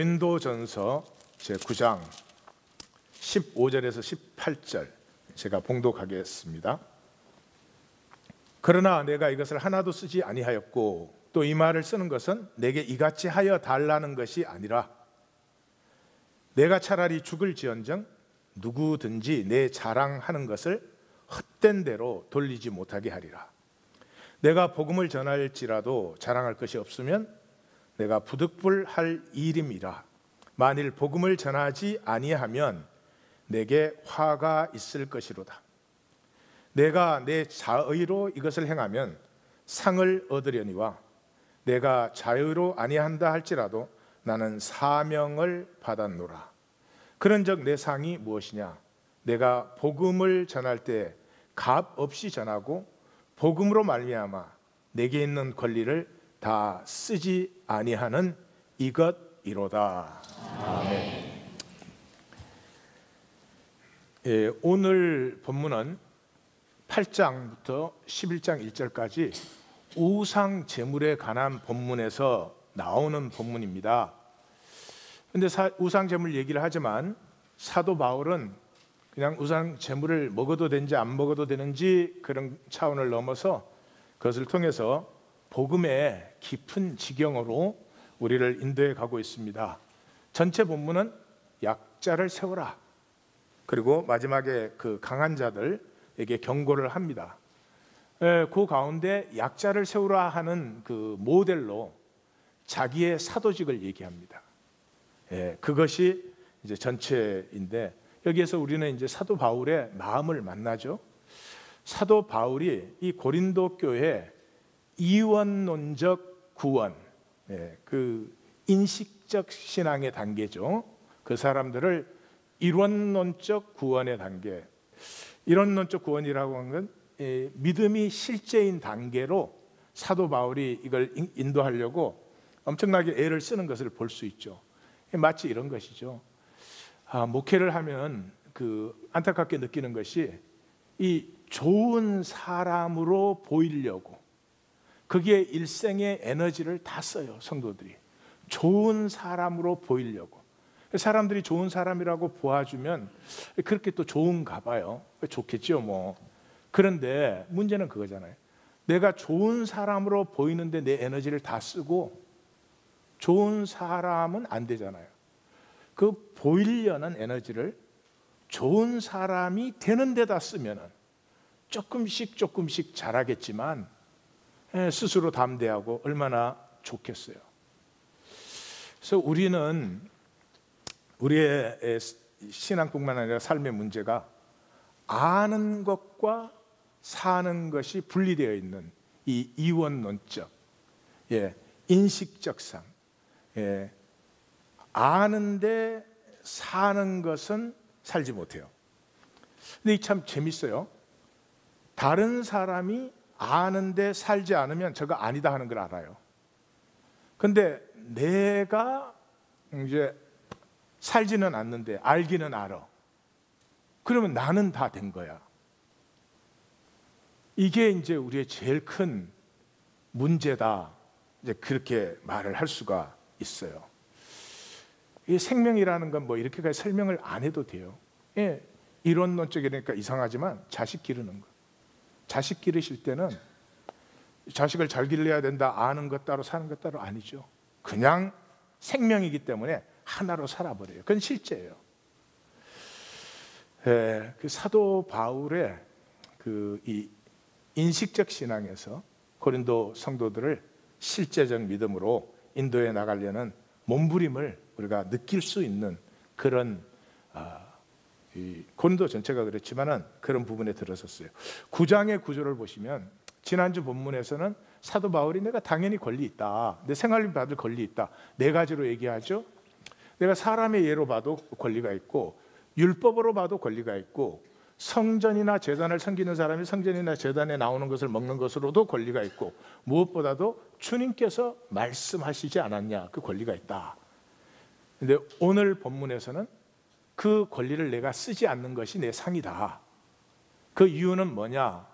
네, 고린도전서 제 9장 15절에서 18절 제가 봉독하겠습니다. 그러나 내가 이것을 하나도 쓰지 아니하였고 또 이 말을 쓰는 것은 내게 이같이 하여 달라는 것이 아니라 내가 차라리 죽을지언정 누구든지 내 자랑하는 것을 헛된 대로 돌리지 못하게 하리라. 내가 복음을 전할지라도 자랑할 것이 없으면 내가 부득불할 일임이라. 만일 복음을 전하지 아니하면 내게 화가 있을 것이로다. 내가 내 자의로 이것을 행하면 상을 얻으려니와 내가 자유로 아니한다 할지라도 나는 사명을 받았노라. 그런즉 내 상이 무엇이냐? 내가 복음을 전할 때 값 없이 전하고 복음으로 말미암아 내게 있는 권리를 다 쓰지 아니하는 이것 이로다. 아멘. 예, 오늘 본문은 8장부터 11장 1절까지 우상 제물에 관한 본문에서 나오는 본문입니다. 근데 우상 제물 얘기를 하지만 사도 바울은 그냥 우상 제물을 먹어도 되는지 안 먹어도 되는지 그런 차원을 넘어서 그것을 통해서 복음의 깊은 지경으로 우리를 인도해 가고 있습니다. 전체 본문은 약자를 세워라. 그리고 마지막에 그 강한 자들에게 경고를 합니다. 그 가운데 약자를 세우라 하는 그 모델로 자기의 사도직을 얘기합니다. 예, 그것이 이제 전체인데 여기에서 우리는 이제 사도 바울의 마음을 만나죠. 사도 바울이 이 고린도 교회 이원론적 구원, 예, 그 인식적 신앙의 단계죠. 그 사람들을 이론론적 구원의 단계, 이론론적 구원이라고 하는 건 예, 믿음이 실제인 단계로 사도 바울이 이걸 인도하려고 엄청나게 애를 쓰는 것을 볼 수 있죠. 마치 이런 것이죠. 아, 목회를 하면 그 안타깝게 느끼는 것이 이 좋은 사람으로 보이려고 그게 일생의 에너지를 다 써요 성도들이. 좋은 사람으로 보이려고. 사람들이 좋은 사람이라고 보아주면 그렇게 또 좋은가 봐요. 좋겠죠 뭐. 그런데 문제는 그거잖아요. 내가 좋은 사람으로 보이는데 내 에너지를 다 쓰고 좋은 사람은 안 되잖아요. 그 보이려는 에너지를 좋은 사람이 되는 데다 쓰면은 조금씩 조금씩 잘하겠지만 예, 스스로 담대하고 얼마나 좋겠어요. 그래서 우리는 우리의 신앙뿐만 아니라 삶의 문제가 아는 것과 사는 것이 분리되어 있는 이 이원론적, 예, 인식적상, 예, 아는데 사는 것은 살지 못해요. 근데 참 재밌어요. 다른 사람이 아는데 살지 않으면 저거 아니다 하는 걸 알아요. 근데 내가 이제 살지는 않는데 알기는 알아. 그러면 나는 다 된 거야. 이게 이제 우리의 제일 큰 문제다. 이제 그렇게 말을 할 수가 있어요. 이 생명이라는 건 뭐 이렇게까지 설명을 안 해도 돼요. 예, 이론론적이니까 이상하지만 자식 기르는 거. 자식 기르실 때는 자식을 잘 길러야 된다 아는 것 따로 사는 것 따로 아니죠. 그냥 생명이기 때문에 하나로 살아버려요. 그건 실제예요. 예, 그 사도 바울의 그 이 인식적 신앙에서 고린도 성도들을 실제적 믿음으로 인도해 나가려는 몸부림을 우리가 느낄 수 있는 그런 아, 고린도 전체가 그렇지만은 그런 부분에 들어섰어요. 9장의 구조를 보시면 지난주 본문에서는 사도 바울이 내가 당연히 권리 있다. 내 생활비 받을 권리 있다. 네 가지로 얘기하죠. 내가 사람의 예로 봐도 권리가 있고 율법으로 봐도 권리가 있고 성전이나 재단을 섬기는 사람이 성전이나 재단에 나오는 것을 먹는 것으로도 권리가 있고 무엇보다도 주님께서 말씀하시지 않았냐 그 권리가 있다. 근데 오늘 본문에서는 그 권리를 내가 쓰지 않는 것이 내 상이다. 그 이유는 뭐냐?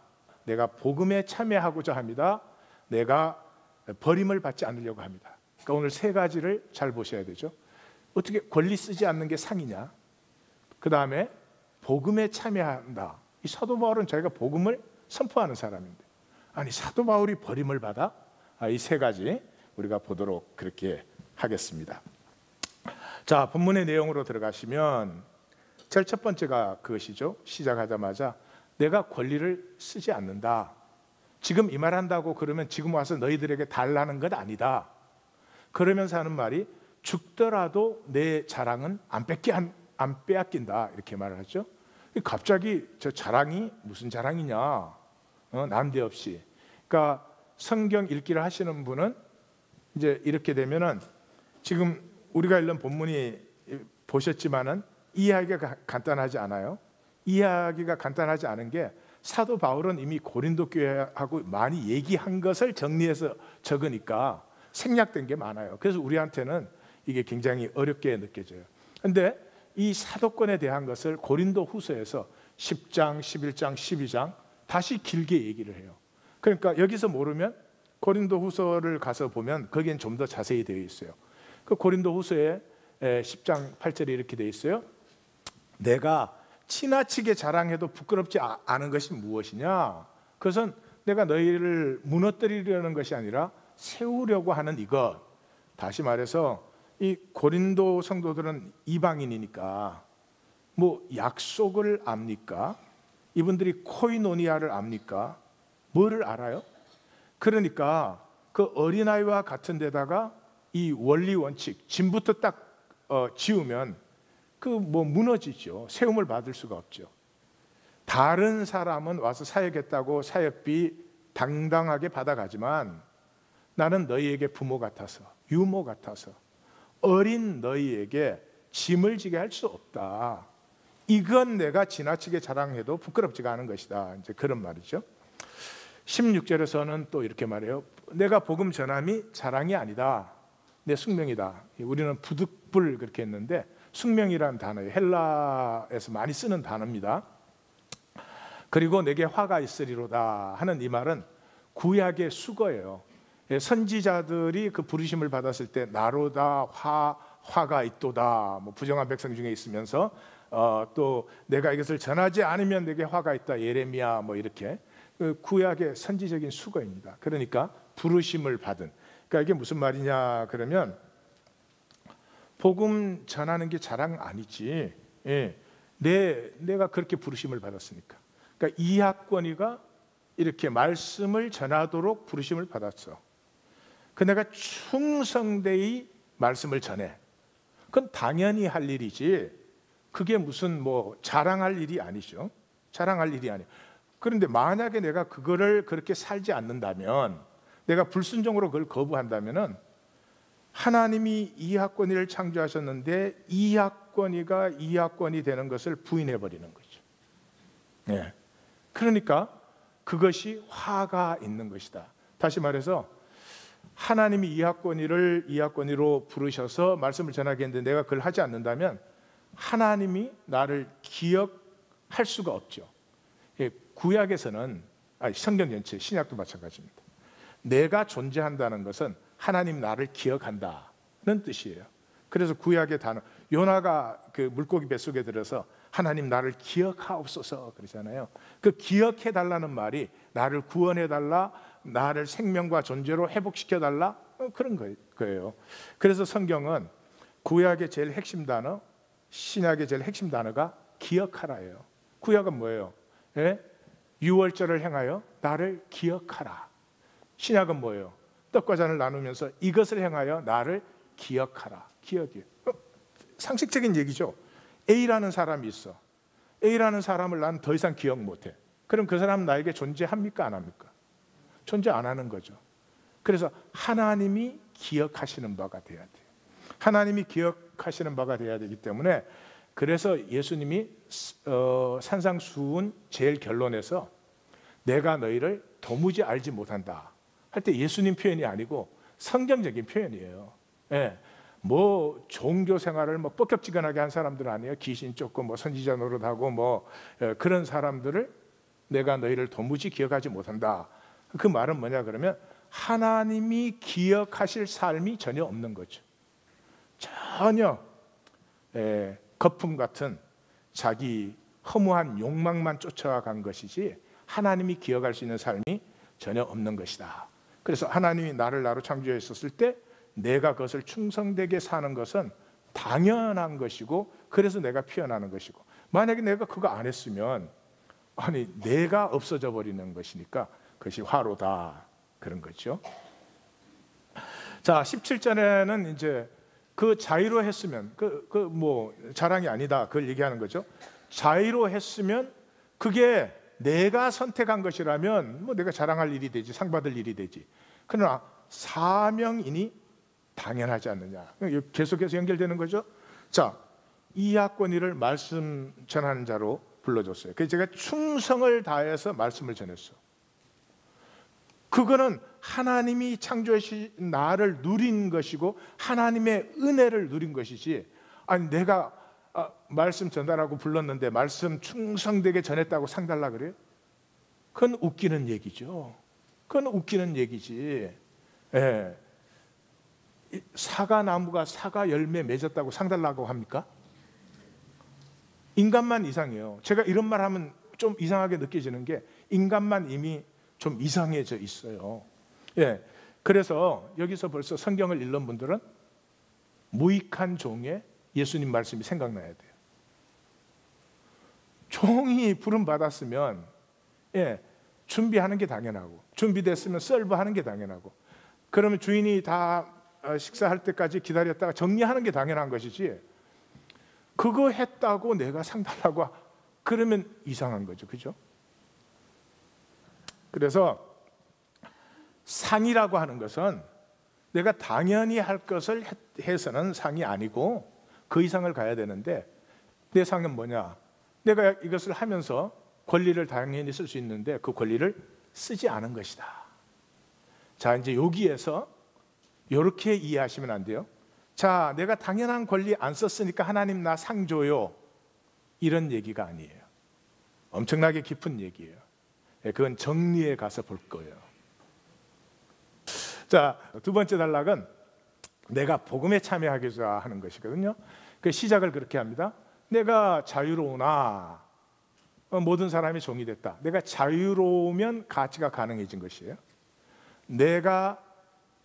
내가 복음에 참여하고자 합니다. 내가 버림을 받지 않으려고 합니다. 그러니까 오늘 세 가지를 잘 보셔야 되죠. 어떻게 권리 쓰지 않는 게 상이냐? 그 다음에 복음에 참여한다. 이 사도 바울은 자기가 복음을 선포하는 사람인데, 아니 사도 바울이 버림을 받아? 아, 이 세 가지 우리가 보도록 그렇게 하겠습니다. 자, 본문의 내용으로 들어가시면 제일 첫 번째가 그것이죠. 시작하자마자 내가 권리를 쓰지 않는다. 지금 이 말 한다고 그러면 지금 와서 너희들에게 달라는 것 아니다. 그러면서 하는 말이 죽더라도 내 자랑은 안 뺏기 안 빼앗긴다 이렇게 말을 하죠. 갑자기 저 자랑이 무슨 자랑이냐? 어, 난데없이. 그러니까 성경 읽기를 하시는 분은 이제 이렇게 되면은 지금 우리가 읽는 본문이 보셨지만은 이야기가 간단하지 않아요. 이야기가 간단하지 않은 게 사도 바울은 이미 고린도 교회하고 많이 얘기한 것을 정리해서 적으니까 생략된 게 많아요. 그래서 우리한테는 이게 굉장히 어렵게 느껴져요. 근데 이 사도권에 대한 것을 고린도 후서에서 10장, 11장, 12장 다시 길게 얘기를 해요. 그러니까 여기서 모르면 고린도 후서를 가서 보면 거기엔 좀 더 자세히 되어 있어요. 그 고린도 후서에 10장 8절에 이렇게 되어 있어요. 내가 지나치게 자랑해도 부끄럽지 아, 않은 것이 무엇이냐? 그것은 내가 너희를 무너뜨리려는 것이 아니라 세우려고 하는 이것. 다시 말해서 이 고린도 성도들은 이방인이니까 뭐 약속을 압니까? 이분들이 코이노니아를 압니까? 뭐를 알아요? 그러니까 그 어린아이와 같은 데다가 이 원리 원칙 짐부터 딱 어, 지우면 그 뭐 무너지죠. 세움을 받을 수가 없죠. 다른 사람은 와서 사역했다고 사역비 당당하게 받아가지만 나는 너희에게 부모 같아서 유모 같아서 어린 너희에게 짐을 지게 할 수 없다. 이건 내가 지나치게 자랑해도 부끄럽지가 않은 것이다. 이제 그런 말이죠. 16절에서는 또 이렇게 말해요. 내가 복음 전함이 자랑이 아니다. 내 숙명이다. 우리는 부득불 그렇게 했는데 숙명이라는 단어예요. 헬라에서 많이 쓰는 단어입니다. 그리고 내게 화가 있으리로다 하는 이 말은 구약의 수거예요. 예, 선지자들이 그 부르심을 받았을 때 나로다 화 화가 있도다 뭐 부정한 백성 중에 있으면서 어, 또 내가 이것을 전하지 않으면 내게 화가 있다 예레미야 뭐 이렇게 그 구약의 선지적인 수거입니다. 그러니까 부르심을 받은 그러니까 이게 무슨 말이냐 그러면 복음 전하는 게 자랑 아니지. 예. 내 내가 그렇게 부르심을 받았으니까. 그러니까 이학권이가 이렇게 말씀을 전하도록 부르심을 받았어. 그 내가 충성되이 말씀을 전해. 그건 당연히 할 일이지. 그게 무슨 뭐 자랑할 일이 아니죠. 자랑할 일이 아니. 그런데 만약에 내가 그거를 그렇게 살지 않는다면, 내가 불순종으로 그걸 거부한다면은 하나님이 이학권이를 창조하셨는데 이학권이가 이학권이 되는 것을 부인해 버리는 거죠. 네. 그러니까 그것이 화가 있는 것이다. 다시 말해서 하나님이 이학권이를 이학권이로 부르셔서 말씀을 전하게 했는데 내가 그걸 하지 않는다면 하나님이 나를 기억할 수가 없죠. 예, 구약에서는 아니, 성경 전체 신약도 마찬가지입니다. 내가 존재한다는 것은 하나님 나를 기억한다는 뜻이에요. 그래서 구약의 단어 요나가 그 물고기 뱃속에 들어서 하나님 나를 기억하옵소서 그러잖아요. 그 기억해 달라는 말이 나를 구원해 달라, 나를 생명과 존재로 회복시켜 달라 어, 그런 거예요. 그래서 성경은 구약의 제일 핵심 단어, 신약의 제일 핵심 단어가 기억하라예요. 구약은 뭐예요? 예? 유월절을 행하여 나를 기억하라. 신약은 뭐예요? 떡과 잔을 나누면서 이것을 행하여 나를 기억하라. 기억이 어, 상식적인 얘기죠. A라는 사람이 있어. A라는 사람을 난 더 이상 기억 못해. 그럼 그 사람은 나에게 존재합니까? 안 합니까? 존재 안 하는 거죠. 그래서 하나님이 기억하시는 바가 돼야 돼요. 하나님이 기억하시는 바가 돼야 되기 때문에 그래서 예수님이 어, 산상수훈 제일 결론에서 내가 너희를 도무지 알지 못한다 할 때 예수님 표현이 아니고 성경적인 표현이에요. 예. 뭐 종교 생활을 뭐 뻑격지근하게 한 사람들 아니에요. 귀신 쫓고 뭐 선지자 노릇하고 뭐 예, 그런 사람들을 내가 너희를 도무지 기억하지 못한다. 그 말은 뭐냐 그러면 하나님이 기억하실 삶이 전혀 없는 거죠. 전혀 에, 거품 같은 자기 허무한 욕망만 쫓아간 것이지 하나님이 기억할 수 있는 삶이 전혀 없는 것이다. 그래서 하나님이 나를 나로 창조했었을 때 내가 그것을 충성되게 사는 것은 당연한 것이고 그래서 내가 피어나는 것이고 만약에 내가 그거 안 했으면 아니 내가 없어져 버리는 것이니까 그것이 화로다 그런 거죠. 자, 17절에는 이제 그 자유로 했으면 그 그 뭐 자랑이 아니다. 그걸 얘기하는 거죠. 자유로 했으면 그게 내가 선택한 것이라면 뭐 내가 자랑할 일이 되지 상 받을 일이 되지. 그러나 사명이니 당연하지 않느냐. 계속해서 연결되는 거죠. 자, 이학권이를 말씀 전하는 자로 불러줬어요. 그래서 제가 충성을 다해서 말씀을 전했어. 그거는 하나님이 창조하신 나를 누린 것이고 하나님의 은혜를 누린 것이지. 아니 내가 아, 말씀 전달하고 불렀는데 말씀 충성되게 전했다고 상 달라 그래요? 그건 웃기는 얘기죠. 그건 웃기는 얘기지. 예. 사과 나무가 사과 열매 맺었다고 상 달라고 합니까? 인간만 이상해요. 제가 이런 말 하면 좀 이상하게 느껴지는 게 인간만 이미 좀 이상해져 있어요. 예. 그래서 여기서 벌써 성경을 읽는 분들은 무익한 종의 예수님 말씀이 생각나야 돼요. 종이 부름 받았으면 예, 준비하는 게 당연하고 준비됐으면 썰브하는 게 당연하고 그러면 주인이 다 어, 식사할 때까지 기다렸다가 정리하는 게 당연한 것이지 그거 했다고 내가 상 달라고 그러면 이상한 거죠. 그죠? 그래서 상이라고 하는 것은 내가 당연히 할 것을 해서는 상이 아니고 그 이상을 가야 되는데 내 상은 뭐냐? 내가 이것을 하면서 권리를 당연히 쓸 수 있는데 그 권리를 쓰지 않은 것이다. 자, 이제 여기에서 이렇게 이해하시면 안 돼요. 자, 내가 당연한 권리 안 썼으니까 하나님 나 상 줘요. 이런 얘기가 아니에요. 엄청나게 깊은 얘기예요. 예, 그건 정리에 가서 볼 거예요. 자, 두 번째 단락은 내가 복음에 참여하고자 하는 것이거든요. 그 시작을 그렇게 합니다. 내가 자유로우나 어, 모든 사람이 종이 됐다. 내가 자유로우면 가치가 가능해진 것이에요. 내가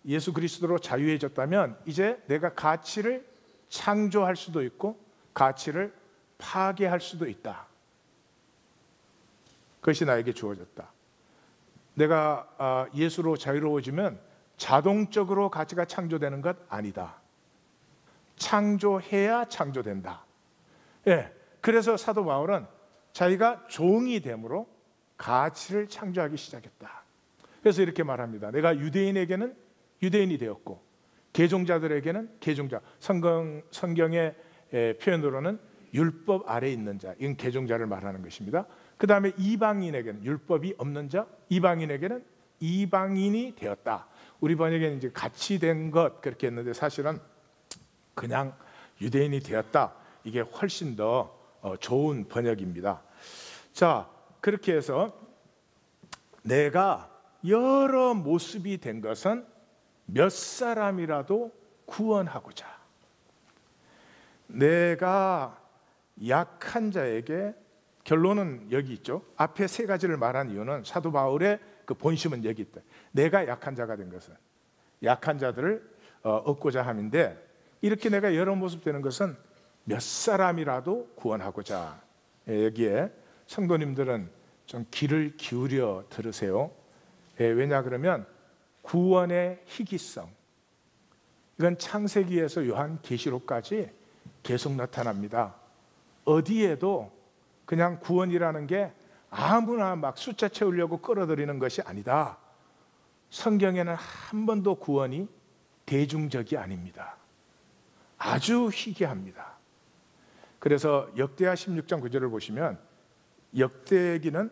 예수 그리스도로 자유해졌다면 이제 내가 가치를 창조할 수도 있고 가치를 파괴할 수도 있다. 그것이 나에게 주어졌다. 내가 아, 예수로 자유로워지면 자동적으로 가치가 창조되는 것 아니다. 창조해야 창조된다. 예. 그래서 사도 바울은 자기가 종이 됨으로 가치를 창조하기 시작했다. 그래서 이렇게 말합니다. 내가 유대인에게는 유대인이 되었고 개종자들에게는 개종자. 성경 성경의 표현으로는 율법 아래 있는 자. 이건 개종자를 말하는 것입니다. 그 다음에 이방인에게는 율법이 없는 자, 이방인에게는 이방인이 되었다. 우리 번역에는 이제 같이 된 것 그렇게 했는데 사실은 그냥 유대인이 되었다. 이게 훨씬 더 어, 좋은 번역입니다. 자, 그렇게 해서 내가 여러 모습이 된 것은 몇 사람이라도 구원하고자. 내가 약한 자에게 결론은 여기 있죠. 앞에 세 가지를 말한 이유는 사도 바울의 그 본심은 여기 있다. 내가 약한 자가 된 것은 약한 자들을 어, 얻고자 함인데 이렇게 내가 여러 모습 되는 것은 몇 사람이라도 구원하고자 예, 여기에 성도님들은 좀 귀를 기울여 들으세요. 예, 왜냐 그러면 구원의 희귀성 이건 창세기에서 요한 계시록까지 계속 나타납니다. 어디에도 그냥 구원이라는 게 아무나 막 숫자 채우려고 끌어들이는 것이 아니다. 성경에는 한 번도 구원이 대중적이 아닙니다. 아주 희귀합니다. 그래서 역대하 16장 9절을 보시면 역대기는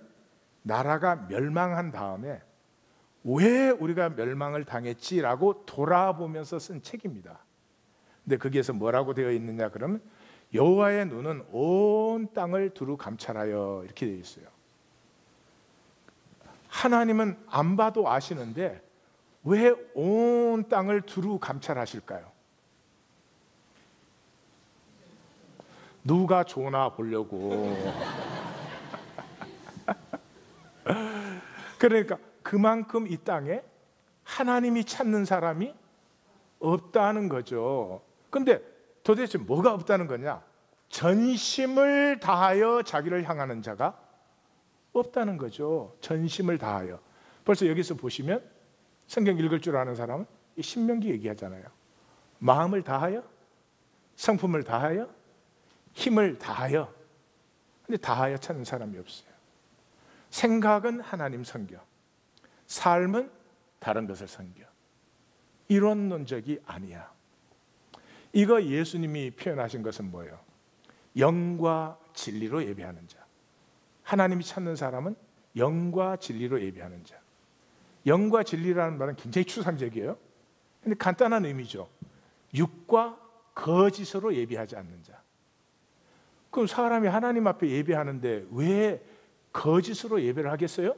나라가 멸망한 다음에 왜 우리가 멸망을 당했지라고 돌아보면서 쓴 책입니다. 근데 거기에서 뭐라고 되어 있느냐 그러면 여호와의 눈은 온 땅을 두루 감찰하여 이렇게 되어 있어요. 하나님은 안 봐도 아시는데 왜 온 땅을 두루 감찰하실까요? 누가 좋나 보려고. 그러니까 그만큼 이 땅에 하나님이 찾는 사람이 없다는 거죠. 근데 도대체 뭐가 없다는 거냐? 전심을 다하여 자기를 향하는 자가 없다는 거죠. 전심을 다하여. 벌써 여기서 보시면 성경 읽을 줄 아는 사람은 이 신명기 얘기하잖아요. 마음을 다하여, 성품을 다하여, 힘을 다하여. 근데 다하여 찾는 사람이 없어요. 생각은 하나님 섬겨. 삶은 다른 것을 섬겨. 이런 논적이 아니야. 이거 예수님이 표현하신 것은 뭐예요? 영과 진리로 예배하는 자. 하나님이 찾는 사람은 영과 진리로 예배하는 자. 영과 진리라는 말은 굉장히 추상적이에요. 근데 간단한 의미죠. 육과 거짓으로 예배하지 않는 자. 그럼 사람이 하나님 앞에 예배하는데 왜 거짓으로 예배를 하겠어요?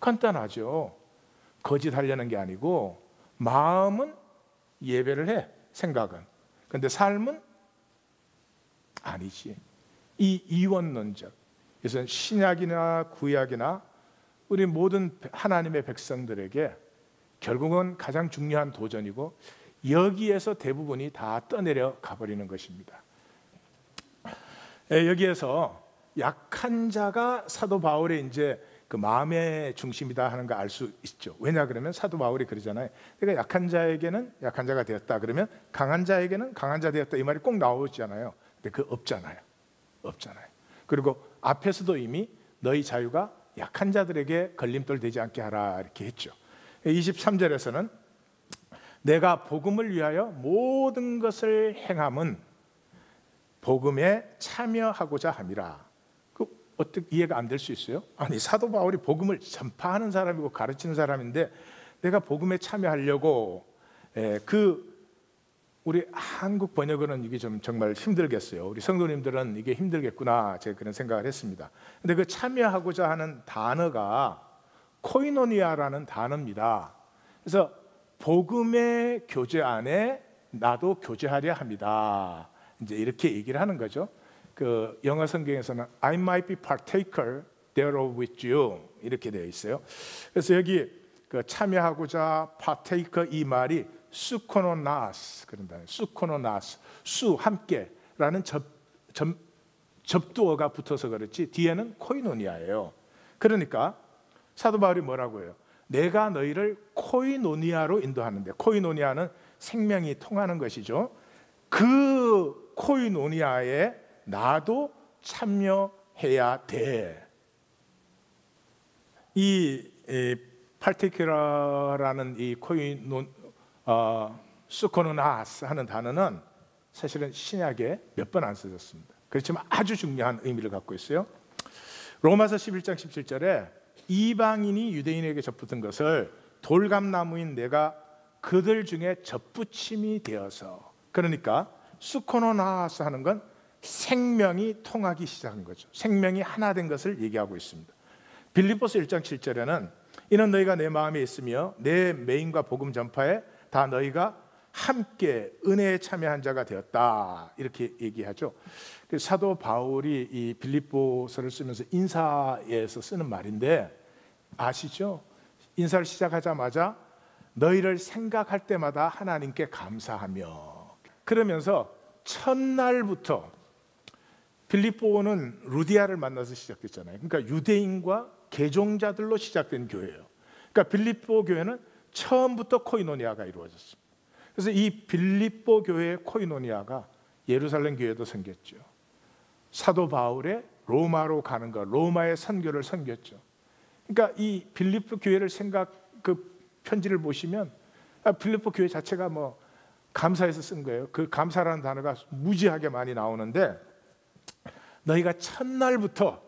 간단하죠. 거짓하려는 게 아니고 마음은 예배를 해. 생각은. 근데 삶은 아니지. 이 이원론적. 그래서 신약이나 구약이나 우리 모든 하나님의 백성들에게 결국은 가장 중요한 도전이고 여기에서 대부분이 다 떠내려 가버리는 것입니다. 예, 여기에서 약한 자가 사도 바울의 이제 그 마음의 중심이다 하는 거 알 수 있죠. 왜냐 그러면 사도 바울이 그러잖아요. 그러니까 약한 자에게는 약한 자가 되었다. 그러면 강한 자에게는 강한 자 되었다. 이 말이 꼭 나오잖아요. 근데 그 없잖아요. 없잖아요. 그리고 앞에서도 이미 너희 자유가 약한 자들에게 걸림돌 되지 않게 하라 이렇게 했죠. 23절에서는 내가 복음을 위하여 모든 것을 행함은 복음에 참여하고자 함이라. 어떻게 이해가 안 될 수 있어요? 아니 사도 바울이 복음을 전파하는 사람이고 가르치는 사람인데 내가 복음에 참여하려고 예, 그 우리 한국 번역어는 이게 좀 정말 힘들겠어요. 우리 성도님들은 이게 힘들겠구나 제가 그런 생각을 했습니다. 근데 그 참여하고자 하는 단어가 코이노니아라는 단어입니다. 그래서 복음의 교제 안에 나도 교제하려 합니다. 이제 이렇게 얘기를 하는 거죠. 그 영어 성경에서는 I might be partaker thereof with you 이렇게 되어 있어요. 그래서 여기 그 참여하고자 partaker 이 말이 수코노나스 그런다. 수코노나스 수 함께라는 접, 접 접두어가 붙어서 그렇지 뒤에는 코이노니아예요. 그러니까 사도 바울이 뭐라고 해요? 내가 너희를 코이노니아로 인도하는데 코이노니아는 생명이 통하는 것이죠. 그 코이노니아에 나도 참여해야 돼. 이, 이 팔티큐라라는 이 코이노 어, 수코노나스 하는 단어는 사실은 신약에 몇 번 안 써졌습니다. 그렇지만 아주 중요한 의미를 갖고 있어요. 로마서 11장 17절에 이방인이 유대인에게 접붙은 것을 돌감나무인 내가 그들 중에 접붙임이 되어서 그러니까 수코노나스 하는 건 생명이 통하기 시작한 거죠. 생명이 하나 된 것을 얘기하고 있습니다. 빌립보서 1장 7절에는 이는 너희가 내 마음에 있으며 내 메인과 복음 전파에 다 너희가 함께 은혜에 참여한 자가 되었다 이렇게 얘기하죠. 그 사도 바울이 이 빌립보서를 쓰면서 인사에서 쓰는 말인데 아시죠? 인사를 시작하자마자 너희를 생각할 때마다 하나님께 감사하며 그러면서 첫날부터 빌립보는 루디아를 만나서 시작됐잖아요. 그러니까 유대인과 개종자들로 시작된 교회예요. 그러니까 빌립보 교회는 처음부터 코이노니아가 이루어졌습니다. 그래서 이 빌립보 교회의 코이노니아가 예루살렘 교회도 생겼죠. 사도 바울의 로마로 가는 것, 로마의 선교를 섬겼죠. 그러니까 이 빌립보 교회를 생각 그 편지를 보시면 아, 빌립보 교회 자체가 뭐 감사해서 쓴 거예요. 그 감사라는 단어가 무지하게 많이 나오는데 너희가 첫날부터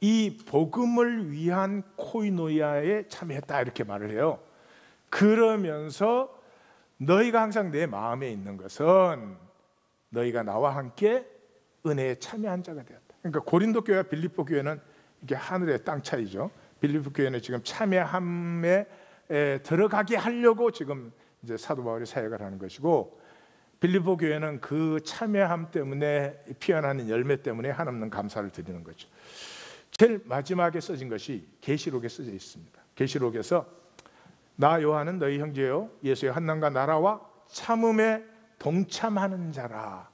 이 복음을 위한 코이노이아에 참여했다 이렇게 말을 해요. 그러면서 너희가 항상 내 마음에 있는 것은 너희가 나와 함께 은혜에 참여한 자가 되었다. 그러니까 고린도 교회와 빌립보 교회는 이게 하늘의 땅 차이죠. 빌립보 교회는 지금 참여함에 들어가게 하려고 지금 이제 사도 바울이 사역을 하는 것이고 빌리보 교회는 그 참여함 때문에 피어나는 열매 때문에 한없는 감사를 드리는 거죠. 제일 마지막에 써진 것이 계시록에 써져 있습니다. 계시록에서 나 요한은 너희 형제요 예수의 한남과 나라와 참음에 동참하는 자라.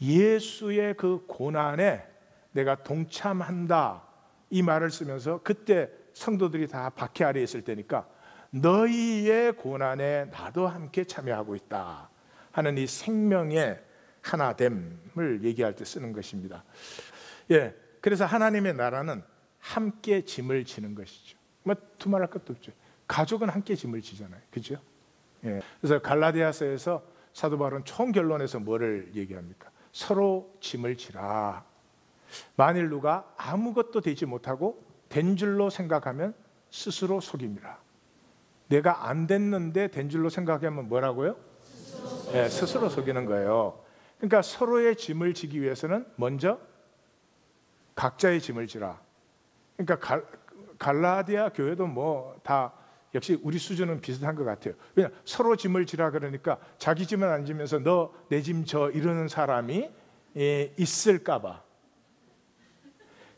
예수의 그 고난에 내가 동참한다. 이 말을 쓰면서 그때 성도들이 다 박해 아래 있을 때니까 너희의 고난에 나도 함께 참여하고 있다 하는 이 생명의 하나됨을 얘기할 때 쓰는 것입니다. 예, 그래서 하나님의 나라는 함께 짐을 지는 것이죠. 뭐 두말할 것도 없죠. 가족은 함께 짐을 지잖아요, 그죠? 예, 그래서 갈라디아서에서 사도 바울은 총 결론에서 뭐를 얘기합니까? 서로 짐을 지라. 만일 누가 아무것도 되지 못하고 된 줄로 생각하면 스스로 속입니다. 내가 안 됐는데 된 줄로 생각하면 뭐라고요? 스스로, 네, 스스로 속이는 거예요. 그러니까 서로의 짐을 지기 위해서는 먼저 각자의 짐을 지라. 그러니까 갈, 갈라디아 교회도 뭐 다 역시 우리 수준은 비슷한 것 같아요. 왜냐 서로 짐을 지라 그러니까 자기 짐을 안 지면서 너 내짐져 이러는 사람이 예, 있을까봐.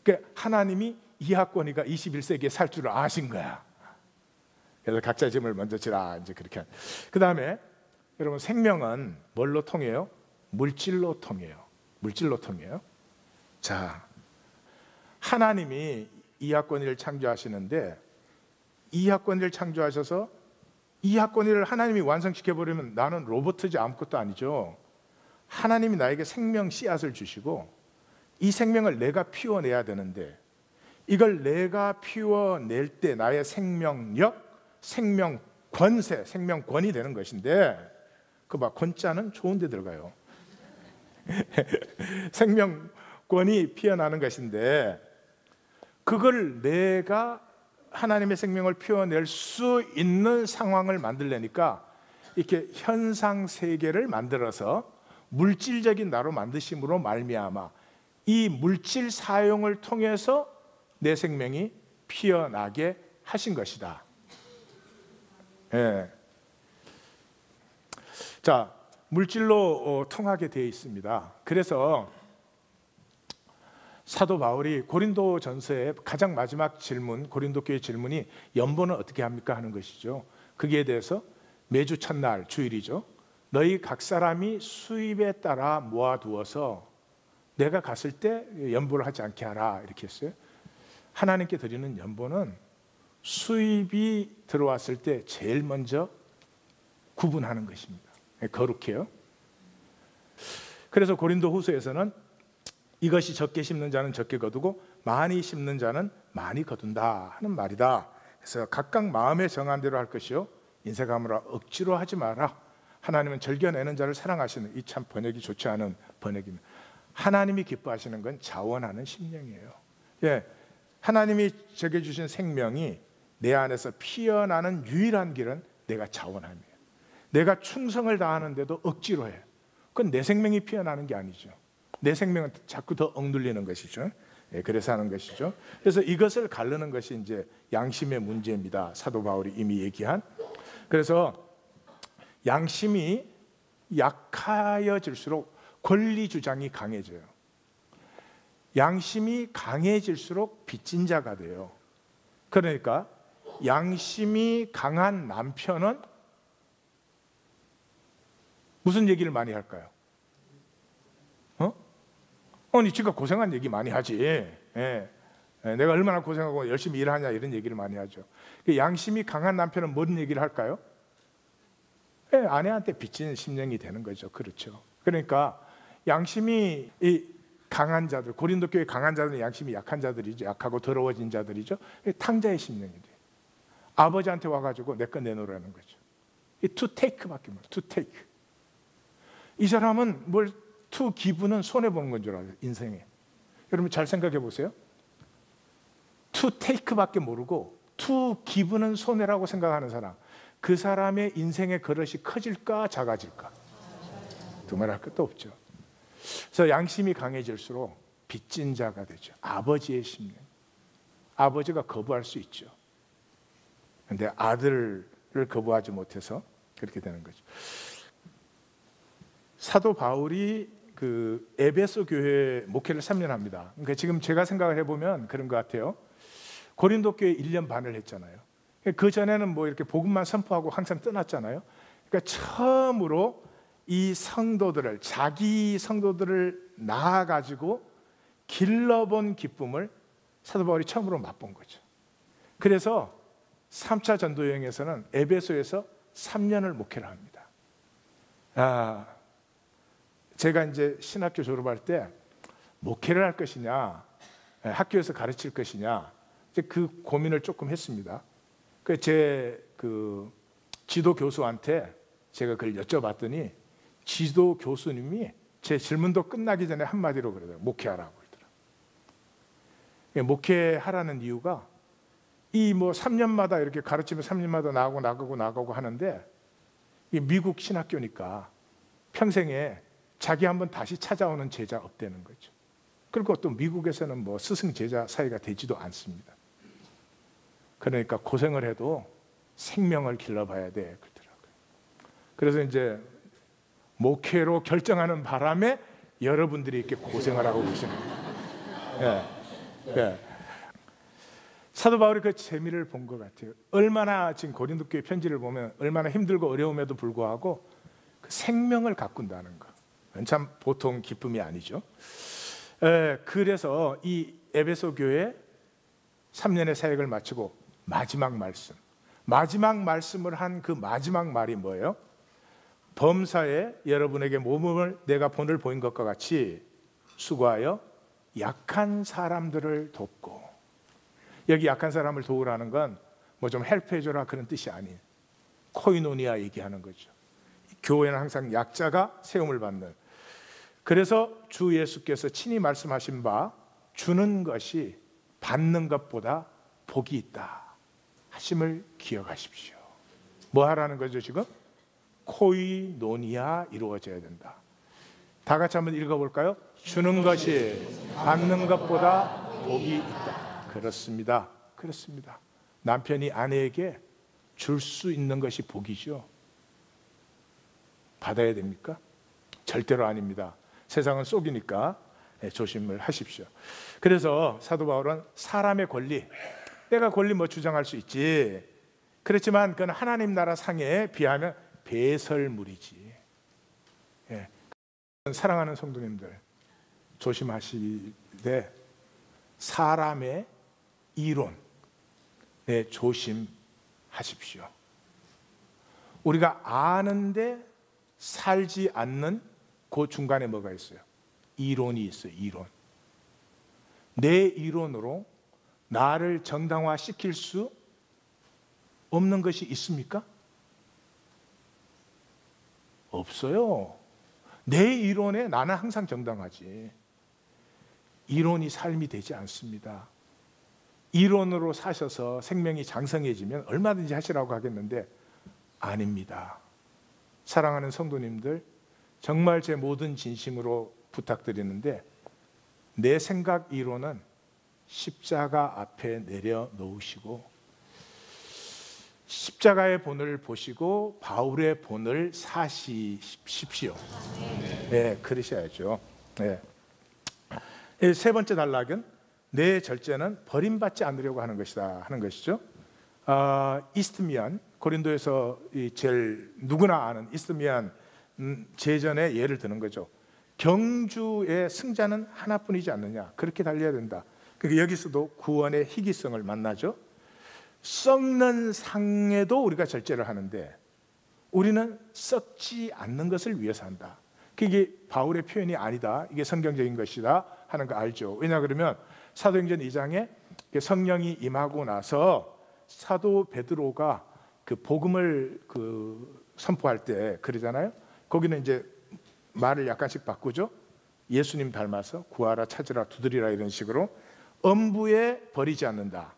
그러니까 하나님이 이학권이가 21세기에 살 줄을 아신 거야. 그래서 각자 짐을 먼저 지라 이제 그렇게. 그 다음에 여러분 생명은 뭘로 통해요? 물질로 통해요. 물질로 통해요. 자, 하나님이 이학권이를 창조하시는데 이 학권이를 창조하셔서 이 학권이를 하나님이 완성시켜 버리면 나는 로봇이지 아무것도 아니죠. 하나님이 나에게 생명 씨앗을 주시고 이 생명을 내가 피워내야 되는데 이걸 내가 피워낼 때 나의 생명력, 생명 권세, 생명 권이 되는 것인데 그 봐 권자는 좋은 데 들어가요. 생명권이 피어나는 것인데 그걸 내가 하나님의 생명을 피워낼 수 있는 상황을 만들려니까 이렇게 현상 세계를 만들어서 물질적인 나로 만드심으로 말미암아 이 물질 사용을 통해서 내 생명이 피어나게 하신 것이다. 예. 자, 물질로 어, 통하게 되어 있습니다. 그래서 사도 바울이 고린도 전서의 가장 마지막 질문, 고린도 교회 질문이 연보는 어떻게 합니까 하는 것이죠. 거기에 대해서 매주 첫날 주일이죠. 너희 각 사람이 수입에 따라 모아두어서 내가 갔을 때 연보를 하지 않게 하라 이렇게 했어요. 하나님께 드리는 연보는 수입이 들어왔을 때 제일 먼저 구분하는 것입니다. 거룩해요. 그래서 고린도 후서에서는 이것이 적게 심는 자는 적게 거두고 많이 심는 자는 많이 거둔다 하는 말이다. 그래서 각각 마음에 정한 대로 할 것이요 인색함으로 억지로 하지 마라. 하나님은 절겨내는 자를 사랑하시는 이 참 번역이 좋지 않은 번역입니다. 하나님이 기뻐하시는 건 자원하는 심령이에요. 예, 하나님이 제게 주신 생명이 내 안에서 피어나는 유일한 길은 내가 자원함이에요. 내가 충성을 다하는데도 억지로 해. 그건 내 생명이 피어나는 게 아니죠. 내 생명은 자꾸 더 억눌리는 것이죠. 예, 그래서 하는 것이죠. 그래서 이것을 가르는 것이 이제 양심의 문제입니다. 사도 바울이 이미 얘기한. 그래서 양심이 약하여질수록 권리 주장이 강해져요. 양심이 강해질수록 빚진 자가 돼요. 그러니까 양심이 강한 남편은 무슨 얘기를 많이 할까요? 어? 아니, 지가 고생한 얘기 많이 하지. 예. 예. 내가 얼마나 고생하고 열심히 일하냐 이런 얘기를 많이 하죠. 그 양심이 강한 남편은 뭔 얘기를 할까요? 예, 아내한테 빚진 심령이 되는 거죠. 그렇죠. 그러니까 양심이 이 강한 자들, 고린도 교회 강한 자들은 양심이 약한 자들이죠. 약하고 더러워진 자들이죠. 탕자의 심령이 돼. 아버지한테 와가지고 내 거 내놓으라는 거죠. 이 to take밖에 못. to take. 이 사람은 뭘 to give는 손해 보는 건 줄 알아요. 인생에. 여러분 잘 생각해 보세요. to take밖에 모르고 to give는 손해라고 생각하는 사람. 그 사람의 인생의 그릇이 커질까 작아질까? 두말할 것도 없죠. 그래서 양심이 강해질수록 빚진 자가 되죠. 아버지의 심령. 아버지가 거부할 수 있죠. 근데 아들을 거부하지 못해서 그렇게 되는 거죠. 사도 바울이 그 에베소 교회 목회를 3년 합니다. 그러니까 지금 제가 생각을 해보면 그런 것 같아요. 고린도 교회 1년 반을 했잖아요. 그 전에는 뭐 이렇게 복음만 선포하고 항상 떠났잖아요. 그러니까 처음으로 이 성도들을 자기 성도들을 낳아 가지고 길러본 기쁨을 사도 바울이 처음으로 맛본 거죠. 그래서 3차 전도 여행에서는 에베소에서 3년을 목회를 합니다. 아, 제가 이제 신학교 졸업할 때 목회를 할 것이냐, 예, 학교에서 가르칠 것이냐, 그 고민을 조금 했습니다. 그제그 지도 교수한테 제가 그걸 여쭤봤더니 지도 교수님이 제 질문도 끝나기 전에 한마디로 그러더라고요. 목회하라고 그러더라고요. 예, 목회하라는 이유가 이 뭐 3년마다 이렇게 가르치면 3년마다 나가고 나가고 나가고 하는데 이 미국 신학교니까 평생에 자기 한번 다시 찾아오는 제자 없다는 거죠. 그리고 또 미국에서는 뭐 스승 제자 사이가 되지도 않습니다. 그러니까 고생을 해도 생명을 길러봐야 돼 그러더라고요. 그래서 이제 목회로 결정하는 바람에 여러분들이 이렇게 고생을 하고 계시는 거예요. 예. 예. 사도 바울이 그 재미를 본 것 같아요. 얼마나 지금 고린도 교회 편지를 보면 얼마나 힘들고 어려움에도 불구하고 그 생명을 가꾼다는 거. 참 보통 기쁨이 아니죠. 에, 그래서 이 에베소 교회 3년의 사역을 마치고 마지막 말씀, 마지막 말씀을 한 그 마지막 말이 뭐예요? 범사에 여러분에게 몸을 내가 본을 보인 것과 같이 수고하여 약한 사람들을 돕고 여기 약한 사람을 도우라는 건 뭐 좀 헬프해줘라 그런 뜻이 아닌 코이노니아 얘기하는 거죠. 교회는 항상 약자가 세움을 받는 그래서 주 예수께서 친히 말씀하신 바 주는 것이 받는 것보다 복이 있다 하심을 기억하십시오. 뭐 하라는 거죠 지금? 코이노니아 이루어져야 된다. 다 같이 한번 읽어볼까요? 주는 것이 받는 것보다 복이 있다. 그렇습니다. 그렇습니다. 남편이 아내에게 줄 수 있는 것이 복이죠. 받아야 됩니까? 절대로 아닙니다. 세상은 속이니까 네, 조심을 하십시오. 그래서 사도 바울은 사람의 권리, 내가 권리 뭐 주장할 수 있지. 그렇지만 그건 하나님 나라 상에 비하면 배설물이지. 예. 사랑하는 성도님들 조심하시되 사람의 이론 네, 조심하십시오. 우리가 아는데 살지 않는 그 중간에 뭐가 있어요? 이론이 있어요. 이론. 내 이론으로 나를 정당화 시킬 수 없는 것이 있습니까? 없어요. 내 이론에 나는 항상 정당하지. 이론이 삶이 되지 않습니다. 이론으로 사셔서 생명이 장성해지면 얼마든지 하시라고 하겠는데 아닙니다. 사랑하는 성도님들, 정말 제 모든 진심으로 부탁드리는데 내 생각 이론은 십자가 앞에 내려놓으시고 십자가의 본을 보시고 바울의 본을 사시십시오. 네, 그러셔야죠. 네. 세 번째 단락은 내 절제는 버림받지 않으려고 하는 것이다 하는 것이죠. 어, 이스트미안 고린도에서 제일 누구나 아는 이스트미안 음, 제전에 예를 드는 거죠. 경주의 승자는 하나뿐이지 않느냐. 그렇게 달려야 된다. 그러니까 여기서도 구원의 희귀성을 만나죠. 썩는 상에도 우리가 절제를 하는데 우리는 썩지 않는 것을 위해서 한다. 그게 바울의 표현이 아니다. 이게 성경적인 것이다 하는 거 알죠. 왜냐 그러면 사도행전 2장에 성령이 임하고 나서 사도 베드로가 그 복음을 그 선포할 때 그러잖아요. 거기는 이제 말을 약간씩 바꾸죠. 예수님 닮아서 구하라 찾으라 두드리라 이런 식으로 엄부에 버리지 않는다.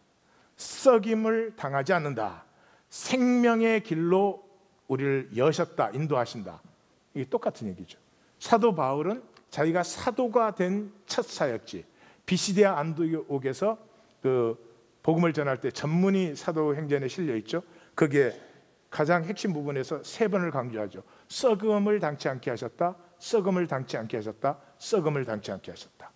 썩임을 당하지 않는다. 생명의 길로 우리를 여셨다, 인도하신다. 이게 똑같은 얘기죠. 사도 바울은 자기가 사도가 된 첫 사역지 비시디아 안디옥에서 그 복음을 전할 때 전문이 사도행전에 실려 있죠. 거기에 가장 핵심 부분에서 세 번을 강조하죠. 썩음을 당치 않게 하셨다. 썩음을 당치 않게 하셨다. 썩음을 당치 않게 하셨다.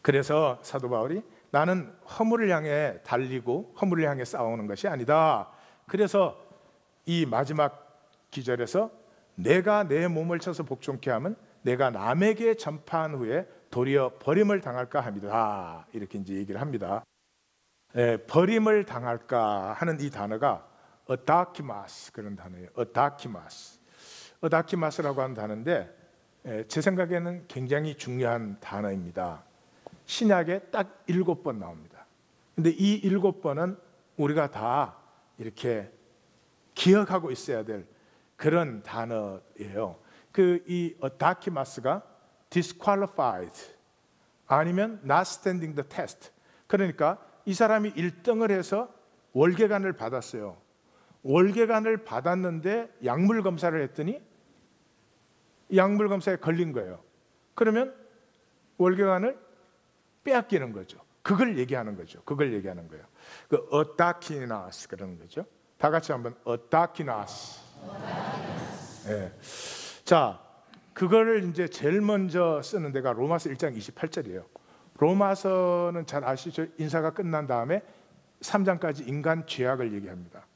그래서 사도 바울이 나는 허물을 향해 달리고 허물을 향해 싸우는 것이 아니다. 그래서 이 마지막 기절에서 내가 내 몸을 쳐서 복종케 하면 내가 남에게 전파한 후에 도리어 버림을 당할까 합니다. 이렇게 이제 얘기를 합니다. 예, 버림을 당할까 하는 이 단어가 어다키마스 그런 단어예요. 어다키마스. 어다키마스라고 단어인데 예, 제 생각에는 굉장히 중요한 단어입니다. 신약에 딱 일곱 번 나옵니다. 근데 이 일곱 번은 우리가 다 이렇게 기억하고 있어야 될 그런 단어예요. 그이 다키마스가 disqualified 아니면 not standing the test. 그러니까 이 사람이 1등을 해서 월계관을 받았어요. 월계관을 받았는데 약물 검사를 했더니 약물 검사에 걸린 거예요. 그러면 월계관을 빼앗기는 거죠. 그걸 얘기하는 거죠. 그걸 얘기하는 거예요. 그 어다키나스 그러는 거죠. 다 같이 한번 어다키나스. 예. 자, 그거를 이제 제일 먼저 쓰는 데가 로마서 1장 28절이에요. 로마서는 잘 아시죠? 인사가 끝난 다음에 3장까지 인간 죄악을 얘기합니다.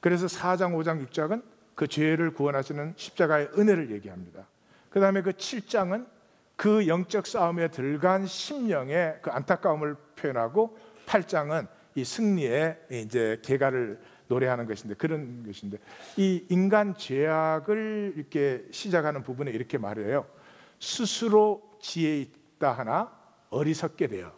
그래서 4장, 5장, 6장은 그 죄를 구원하시는 십자가의 은혜를 얘기합니다. 그 다음에 그 7장은 그 영적 싸움에 들어간 심령의 그 안타까움을 표현하고 8장은 이 승리의 이제 개가를 노래하는 것인데 그런 것인데 이 인간 죄악을 이렇게 시작하는 부분에 이렇게 말해요. 스스로 지혜 있다 하나 어리석게 돼요.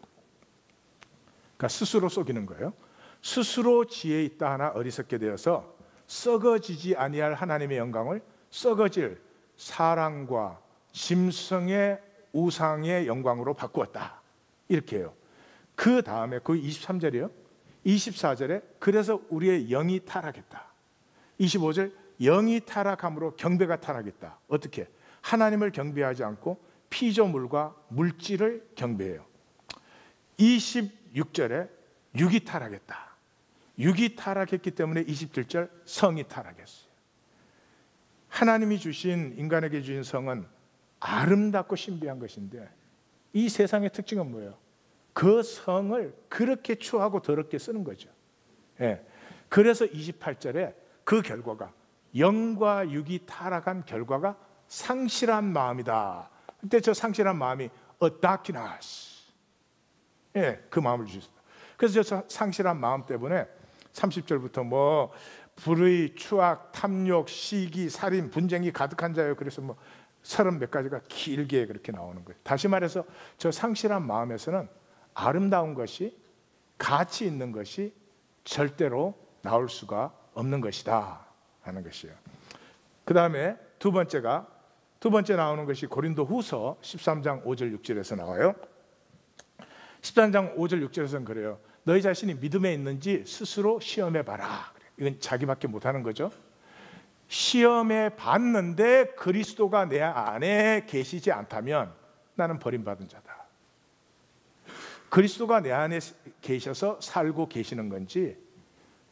그러니까 스스로 속이는 거예요. 스스로 지혜 있다 하나 어리석게 되어서 썩어지지 아니할 하나님의 영광을 썩어질 사랑과 짐승의 우상의 영광으로 바꾸었다. 이렇게 해요. 그 다음에 그 23절이요. 24절에 그래서 우리의 영이 타락했다. 25절 영이 타락함으로 경배가 타락했다. 어떻게? 하나님을 경배하지 않고 피조물과 물질을 경배해요. 26절에 육이 타락했다. 육이 타락했기 때문에 27절 성이 타락했어요. 하나님이 주신 인간에게 주신 성은 아름답고 신비한 것인데 이 세상의 특징은 뭐예요? 그 성을 그렇게 추하고 더럽게 쓰는 거죠. 예. 그래서 28절에 그 결과가 영과 육이 타락한 결과가 상실한 마음이다. 근데 저 상실한 마음이 어다키나스. 예, 그 마음을 주셨다. 그래서 저 상실한 마음 때문에 30절부터 뭐 불의, 추악, 탐욕, 시기, 살인, 분쟁이 가득한 자요. 그래서 뭐 서른 몇 가지가 길게 그렇게 나오는 거예요. 다시 말해서 저 상실한 마음에서는 아름다운 것이 가치 있는 것이 절대로 나올 수가 없는 것이다 하는 것이에요. 그 다음에 두 번째가 두 번째 나오는 것이 고린도 후서 13장 5절 6절에서 나와요. 13장 5절 6절에서는 그래요. 너희 자신이 믿음에 있는지 스스로 시험해 봐라. 이건 자기밖에 못하는 거죠. 시험에 봤는데 그리스도가 내 안에 계시지 않다면 나는 버림받은 자다. 그리스도가 내 안에 계셔서 살고 계시는 건지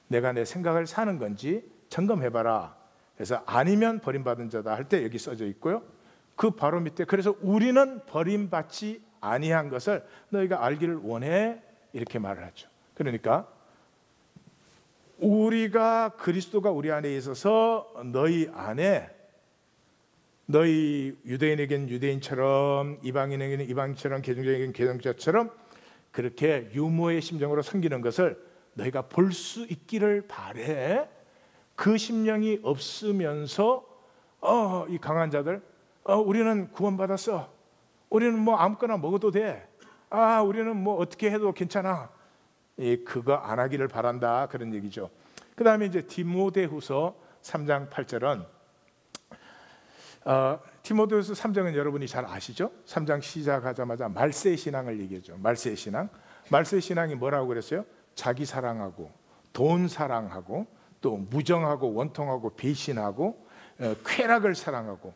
내가 내 생각을 사는 건지 점검해 봐라. 그래서 아니면 버림받은 자다 할 때 여기 써져 있고요. 그 바로 밑에 그래서 우리는 버림받지 아니한 것을 너희가 알기를 원해 이렇게 말을 하죠. 그러니까 우리가 그리스도가 우리 안에 있어서 너희 안에 너희 유대인에게는 유대인처럼 이방인에게는 이방인처럼 개종자에게는 개종자처럼 그렇게 유모의 심정으로 섬기는 것을 너희가 볼 수 있기를 바래. 그 심령이 없으면서 어, 이 강한 자들 어, 우리는 구원받았어. 우리는 뭐 아무거나 먹어도 돼. 아, 우리는 뭐 어떻게 해도 괜찮아. 예, 그거 안 하기를 바란다 그런 얘기죠. 그 다음에 이제 디모데후서 3장 8절은 어, 디모데후서 3장은 여러분이 잘 아시죠? 3장 시작하자마자 말세 신앙을 얘기하죠. 말세 신앙. 말세 신앙이 뭐라고 그랬어요? 자기 사랑하고 돈 사랑하고 또 무정하고 원통하고 배신하고 어, 쾌락을 사랑하고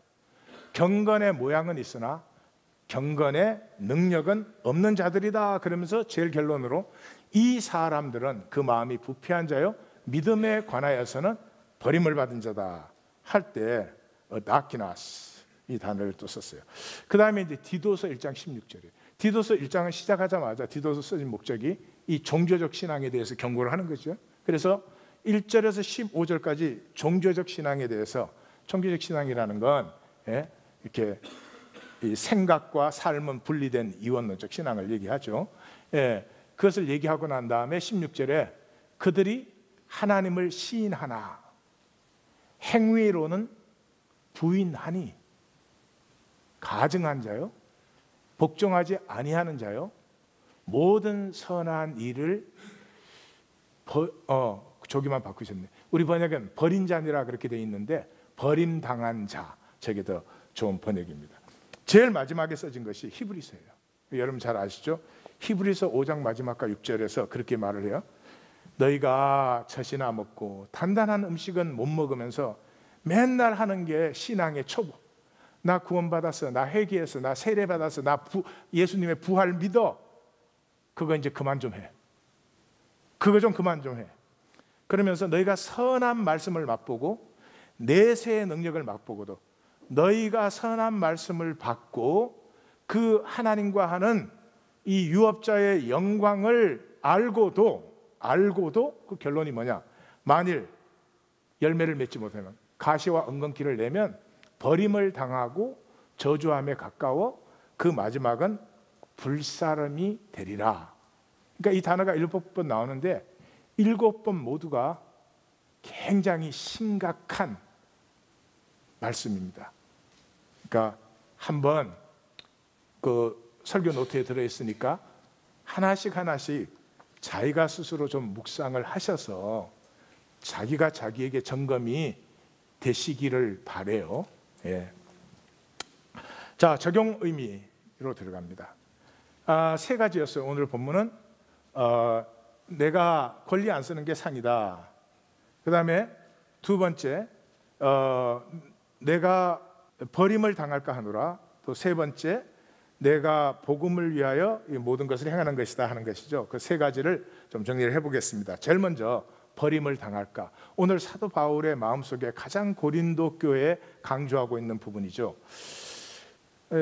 경건의 모양은 있으나 경건의 능력은 없는 자들이다. 그러면서 제일 결론으로 이 사람들은 그 마음이 부패한 자요 믿음에 관하여서는 버림을 받은 자다 할 때 나키나스 이 단어를 또 썼어요. 그 다음에 이제 디도서 1장 16절에 디도서 1장을 시작하자마자 디도서 써진 목적이 이 종교적 신앙에 대해서 경고를 하는 거죠. 그래서 1절에서 15절까지 종교적 신앙에 대해서 종교적 신앙이라는 건 예, 이렇게 생각과 삶은 분리된 이원론적 신앙을 얘기하죠. 예, 그것을 얘기하고 난 다음에 16절에 그들이 하나님을 시인하나 행위로는 부인하니 가증한 자요 복종하지 아니하는 자요 모든 선한 일을 버, 어 저기만 바꾸셨네. 우리 번역은 버린 자니라 그렇게 돼 있는데 버림 당한 자 저게 더 좋은 번역입니다. 제일 마지막에 써진 것이 히브리서예요. 여러분 잘 아시죠? 히브리서 5장 마지막과 6절에서 그렇게 말을 해요. 너희가 젖이나 먹고 단단한 음식은 못 먹으면서 맨날 하는 게 신앙의 초보. 나 구원받았어. 나 회개했어. 나 세례받았어. 나 부, 예수님의 부활 믿어. 그거 이제 그만 좀 해. 그거 좀 그만 좀 해. 그러면서 너희가 선한 말씀을 맛보고 내세의 능력을 맛보고도 너희가 선한 말씀을 받고 그 하나님과 하는 이 유업자의 영광을 알고도 알고도 그 결론이 뭐냐? 만일 열매를 맺지 못하면 가시와 엉겅퀴를 내면 버림을 당하고 저주함에 가까워 그 마지막은 불사름이 되리라. 그러니까 이 단어가 일곱 번 나오는데 일곱 번 모두가 굉장히 심각한 말씀입니다. 그러니까 한번 그 설교 노트에 들어 있으니까 하나씩 하나씩 자기가 스스로 좀 묵상을 하셔서 자기가 자기에게 점검이 되시기를 바래요. 예. 자 적용 의미로 들어갑니다. 아, 세 가지였어요. 오늘 본문은 어, 내가 권리 안 쓰는 게 상이다. 그 다음에 두 번째 어, 내가 버림을 당할까 하노라. 또 세 번째 내가 복음을 위하여 이 모든 것을 행하는 것이다 하는 것이죠. 그 세 가지를 좀 정리를 해보겠습니다. 제일 먼저 버림을 당할까. 오늘 사도 바울의 마음속에 가장 고린도 교회에 강조하고 있는 부분이죠.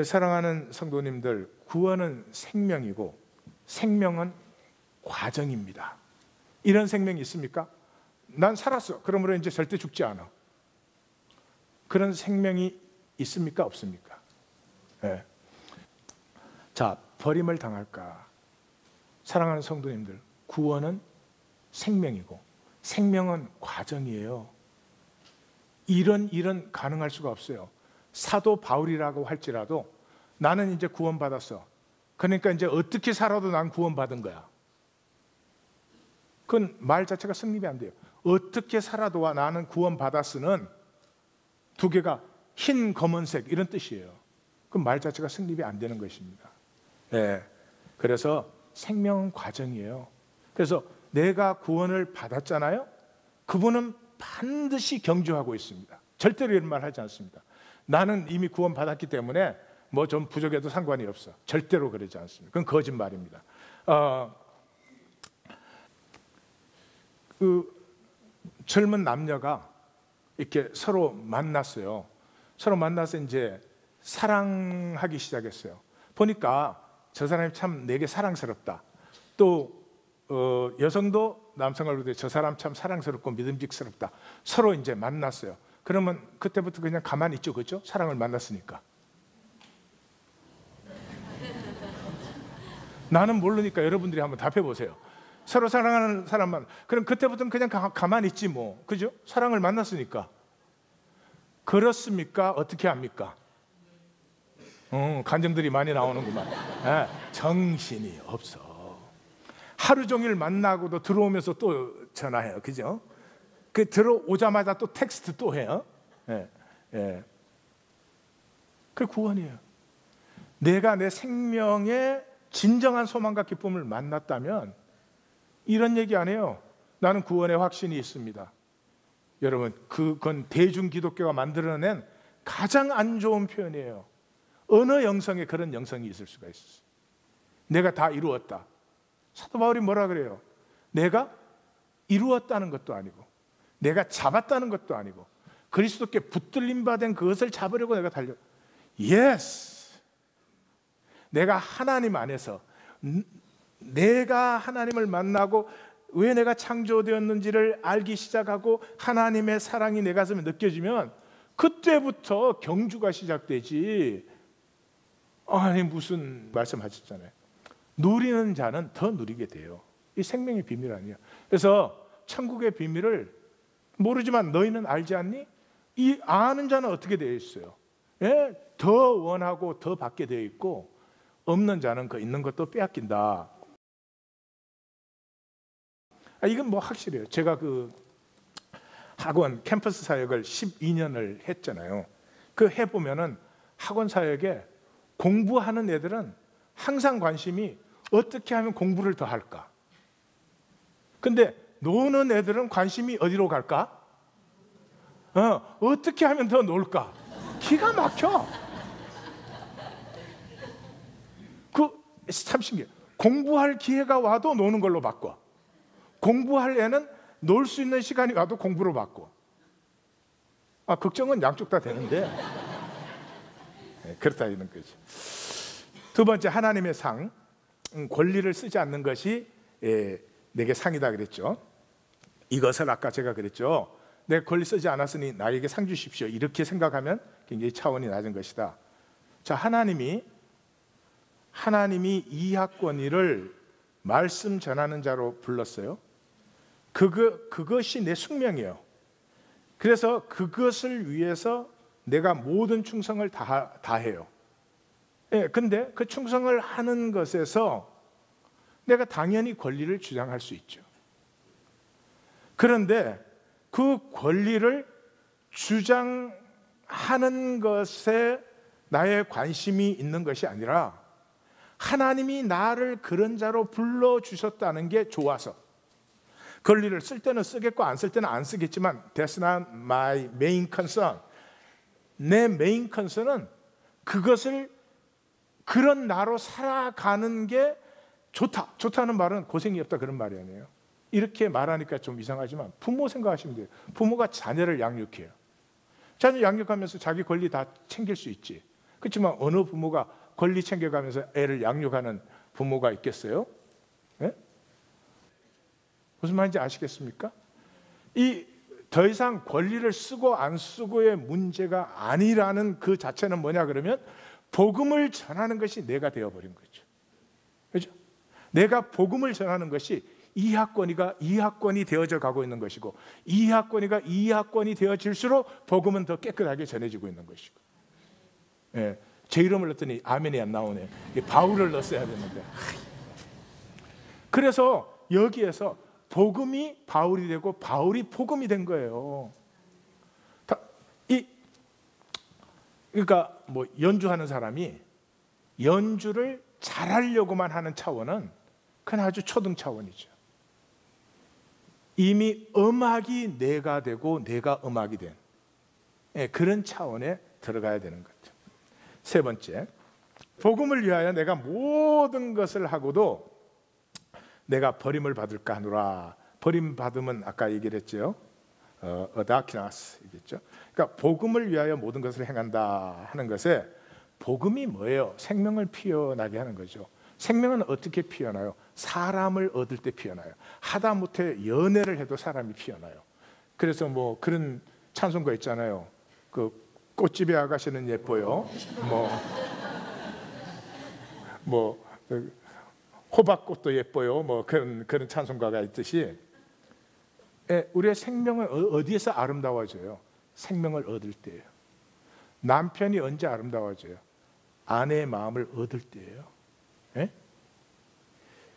사랑하는 성도님들, 구원은 생명이고 생명은 과정입니다. 이런 생명이 있습니까? 난 살았어. 그러므로 이제 절대 죽지 않아. 그런 생명이 있습니까? 없습니까? 네. 자, 버림을 당할까? 사랑하는 성도님들, 구원은 생명이고 생명은 과정이에요. 이런 일은 가능할 수가 없어요. 사도 바울이라고 할지라도 나는 이제 구원받았어. 그러니까 이제 어떻게 살아도 난 구원받은 거야. 그건 말 자체가 성립이 안 돼요. 어떻게 살아도 나는 구원받았으는 두 개가 흰, 검은색 이런 뜻이에요. 그말 자체가 성립이 안 되는 것입니다. 네. 그래서 생명 과정이에요. 그래서 내가 구원을 받았잖아요. 그분은 반드시 경주하고 있습니다. 절대로 이런 말 하지 않습니다. 나는 이미 구원 받았기 때문에 뭐 좀 부족해도 상관이 없어. 절대로 그러지 않습니다. 그건 거짓말입니다. 어, 그 젊은 남녀가 이렇게 서로 만났어요. 서로 만나서 이제 사랑하기 시작했어요. 보니까 저 사람이 참 내게 사랑스럽다. 또 어, 여성도 남성을 보되 저 사람 참 사랑스럽고 믿음직스럽다. 서로 이제 만났어요. 그러면 그때부터 그냥 가만히 있죠, 그렇죠? 사랑을 만났으니까. 나는 모르니까 여러분들이 한번 답해 보세요. 서로 사랑하는 사람만. 그럼 그때부터는 그냥 가, 가만히 있지 뭐, 그죠? 사랑을 만났으니까. 그렇습니까? 어떻게 합니까? 어, 간증들이 많이 나오는구만. 네, 정신이 없어. 하루 종일 만나고도 들어오면서 또 전화해요. 그죠? 그 들어오자마자 또 텍스트 또 해요. 예, 예. 그 구원이에요. 내가 내 생명의 진정한 소망과 기쁨을 만났다면 이런 얘기 안 해요. 나는 구원의 확신이 있습니다. 여러분, 그건 대중 기독교가 만들어낸 가장 안 좋은 표현이에요. 어느 영성에 그런 영성이 있을 수가 있어. 내가 다 이루었다. 사도 바울이 뭐라 그래요? 내가 이루었다는 것도 아니고, 내가 잡았다는 것도 아니고, 그리스도께 붙들림 받은 그것을 잡으려고 내가 달려. Yes. 내가 하나님 안에서 내가 하나님을 만나고 왜 내가 창조되었는지를 알기 시작하고 하나님의 사랑이 내 가슴에 느껴지면 그때부터 경주가 시작되지. 아니 무슨 말씀하셨잖아요. 누리는 자는 더 누리게 돼요. 이 생명의 비밀 아니에요. 그래서 천국의 비밀을 모르지만 너희는 알지 않니? 이 아는 자는 어떻게 되어 있어요? 예? 더 원하고 더 받게 되어 있고 없는 자는 그 있는 것도 빼앗긴다. 아, 이건 뭐 확실해요. 제가 그 학원 캠퍼스 사역을 12년을 했잖아요. 그 해보면은 학원 사역에 공부하는 애들은 항상 관심이 어떻게 하면 공부를 더 할까? 근데 노는 애들은 관심이 어디로 갈까? 어, 어떻게 하면 더 놀까? 기가 막혀. 그 참 신기해. 공부할 기회가 와도 노는 걸로 바꿔. 공부할 애는 놀 수 있는 시간이 와도 공부로 바꿔. 아, 걱정은 양쪽 다 되는데. 네, 그렇다 이런 거지. 두 번째 하나님의 상 음, 권리를 쓰지 않는 것이 예, 내게 상이다 그랬죠. 이것을 아까 제가 그랬죠. 내 권리 쓰지 않았으니 나에게 상 주십시오. 이렇게 생각하면 굉장히 차원이 낮은 것이다. 자, 하나님이 하나님이 이 학권위를 말씀 전하는 자로 불렀어요. 그거 그것이 내 숙명이에요. 그래서 그것을 위해서 내가 모든 충성을 다, 다 해요. 예, 근데 그 충성을 하는 것에서 내가 당연히 권리를 주장할 수 있죠. 그런데 그 권리를 주장하는 것에 나의 관심이 있는 것이 아니라 하나님이 나를 그런 자로 불러 주셨다는 게 좋아서 권리를 쓸 때는 쓰겠고 안 쓸 때는 안 쓰겠지만 that's not my main concern. 내 메인 컨선은 그것을 그런 나로 살아가는 게 좋다. 좋다는 말은 고생이 없다 그런 말이 아니에요. 이렇게 말하니까 좀 이상하지만 부모 생각하시면 돼요. 부모가 자녀를 양육해요. 자녀 양육하면서 자기 권리 다 챙길 수 있지. 그렇지만 어느 부모가 권리 챙겨가면서 애를 양육하는 부모가 있겠어요? 네? 무슨 말인지 아시겠습니까? 이 더 이상 권리를 쓰고 안 쓰고의 문제가 아니라는 그 자체는 뭐냐 그러면 복음을 전하는 것이 내가 되어버린 거죠. 그죠? 내가 복음을 전하는 것이 이학권이가 이학권이 되어져 가고 있는 것이고 이학권이가 이학권이 되어질수록 복음은 더 깨끗하게 전해지고 있는 것이고. 예, 제 이름을 넣더니 아멘이 안 나오네. 바울을 넣었어야 되는데. 그래서 여기에서 복음이 바울이 되고 바울이 복음이 된 거예요. 이 그러니까 뭐 연주하는 사람이 연주를 잘하려고만 하는 차원은 그건 아주 초등 차원이죠. 이미 음악이 내가 되고 내가 음악이 된 예, 그런 차원에 들어가야 되는 거죠. 세 번째, 복음을 위하여 내가 모든 것을 하고도 내가 버림을 받을까 하노라. 버림 받으면 아까 얘기를 했죠. 어, 어다키나스 이겠죠. 그러니까 복음을 위하여 모든 것을 행한다 하는 것에 복음이 뭐예요? 생명을 피어나게 하는 거죠. 생명은 어떻게 피어나요? 사람을 얻을 때 피어나요. 하다못해 연애를 해도 사람이 피어나요. 그래서 뭐 그런 찬송가 있잖아요. 그 꽃집에 아가씨는 예뻐요. 뭐, 뭐그 호박꽃도 예뻐요. 뭐 그런 그런 찬송가가 있듯이 예, 우리의 생명은 어, 어디에서 아름다워져요? 생명을 얻을 때예요. 남편이 언제 아름다워져요? 아내의 마음을 얻을 때예요. 예?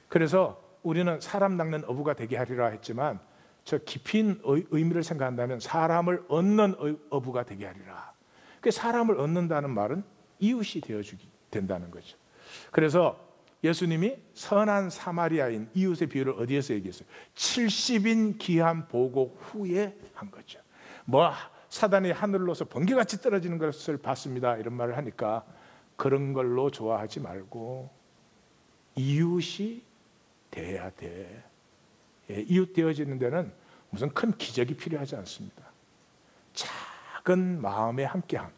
그래서 우리는 사람 낚는 어부가 되게 하리라 했지만 저 깊은 의미를 생각한다면 사람을 얻는 어부가 되게 하리라. 그 사람을 얻는다는 말은 이웃이 되어 주기 된다는 거죠. 그래서 예수님이 선한 사마리아인 이웃의 비유를 어디에서 얘기했어요? 70인 기한 보고 후에 한 거죠. 뭐 사단이 하늘로서 번개같이 떨어지는 것을 봤습니다. 이런 말을 하니까 그런 걸로 좋아하지 말고 이웃이 돼야 돼. 예, 이웃 되어지는 데는 무슨 큰 기적이 필요하지 않습니다. 작은 마음의 함께함.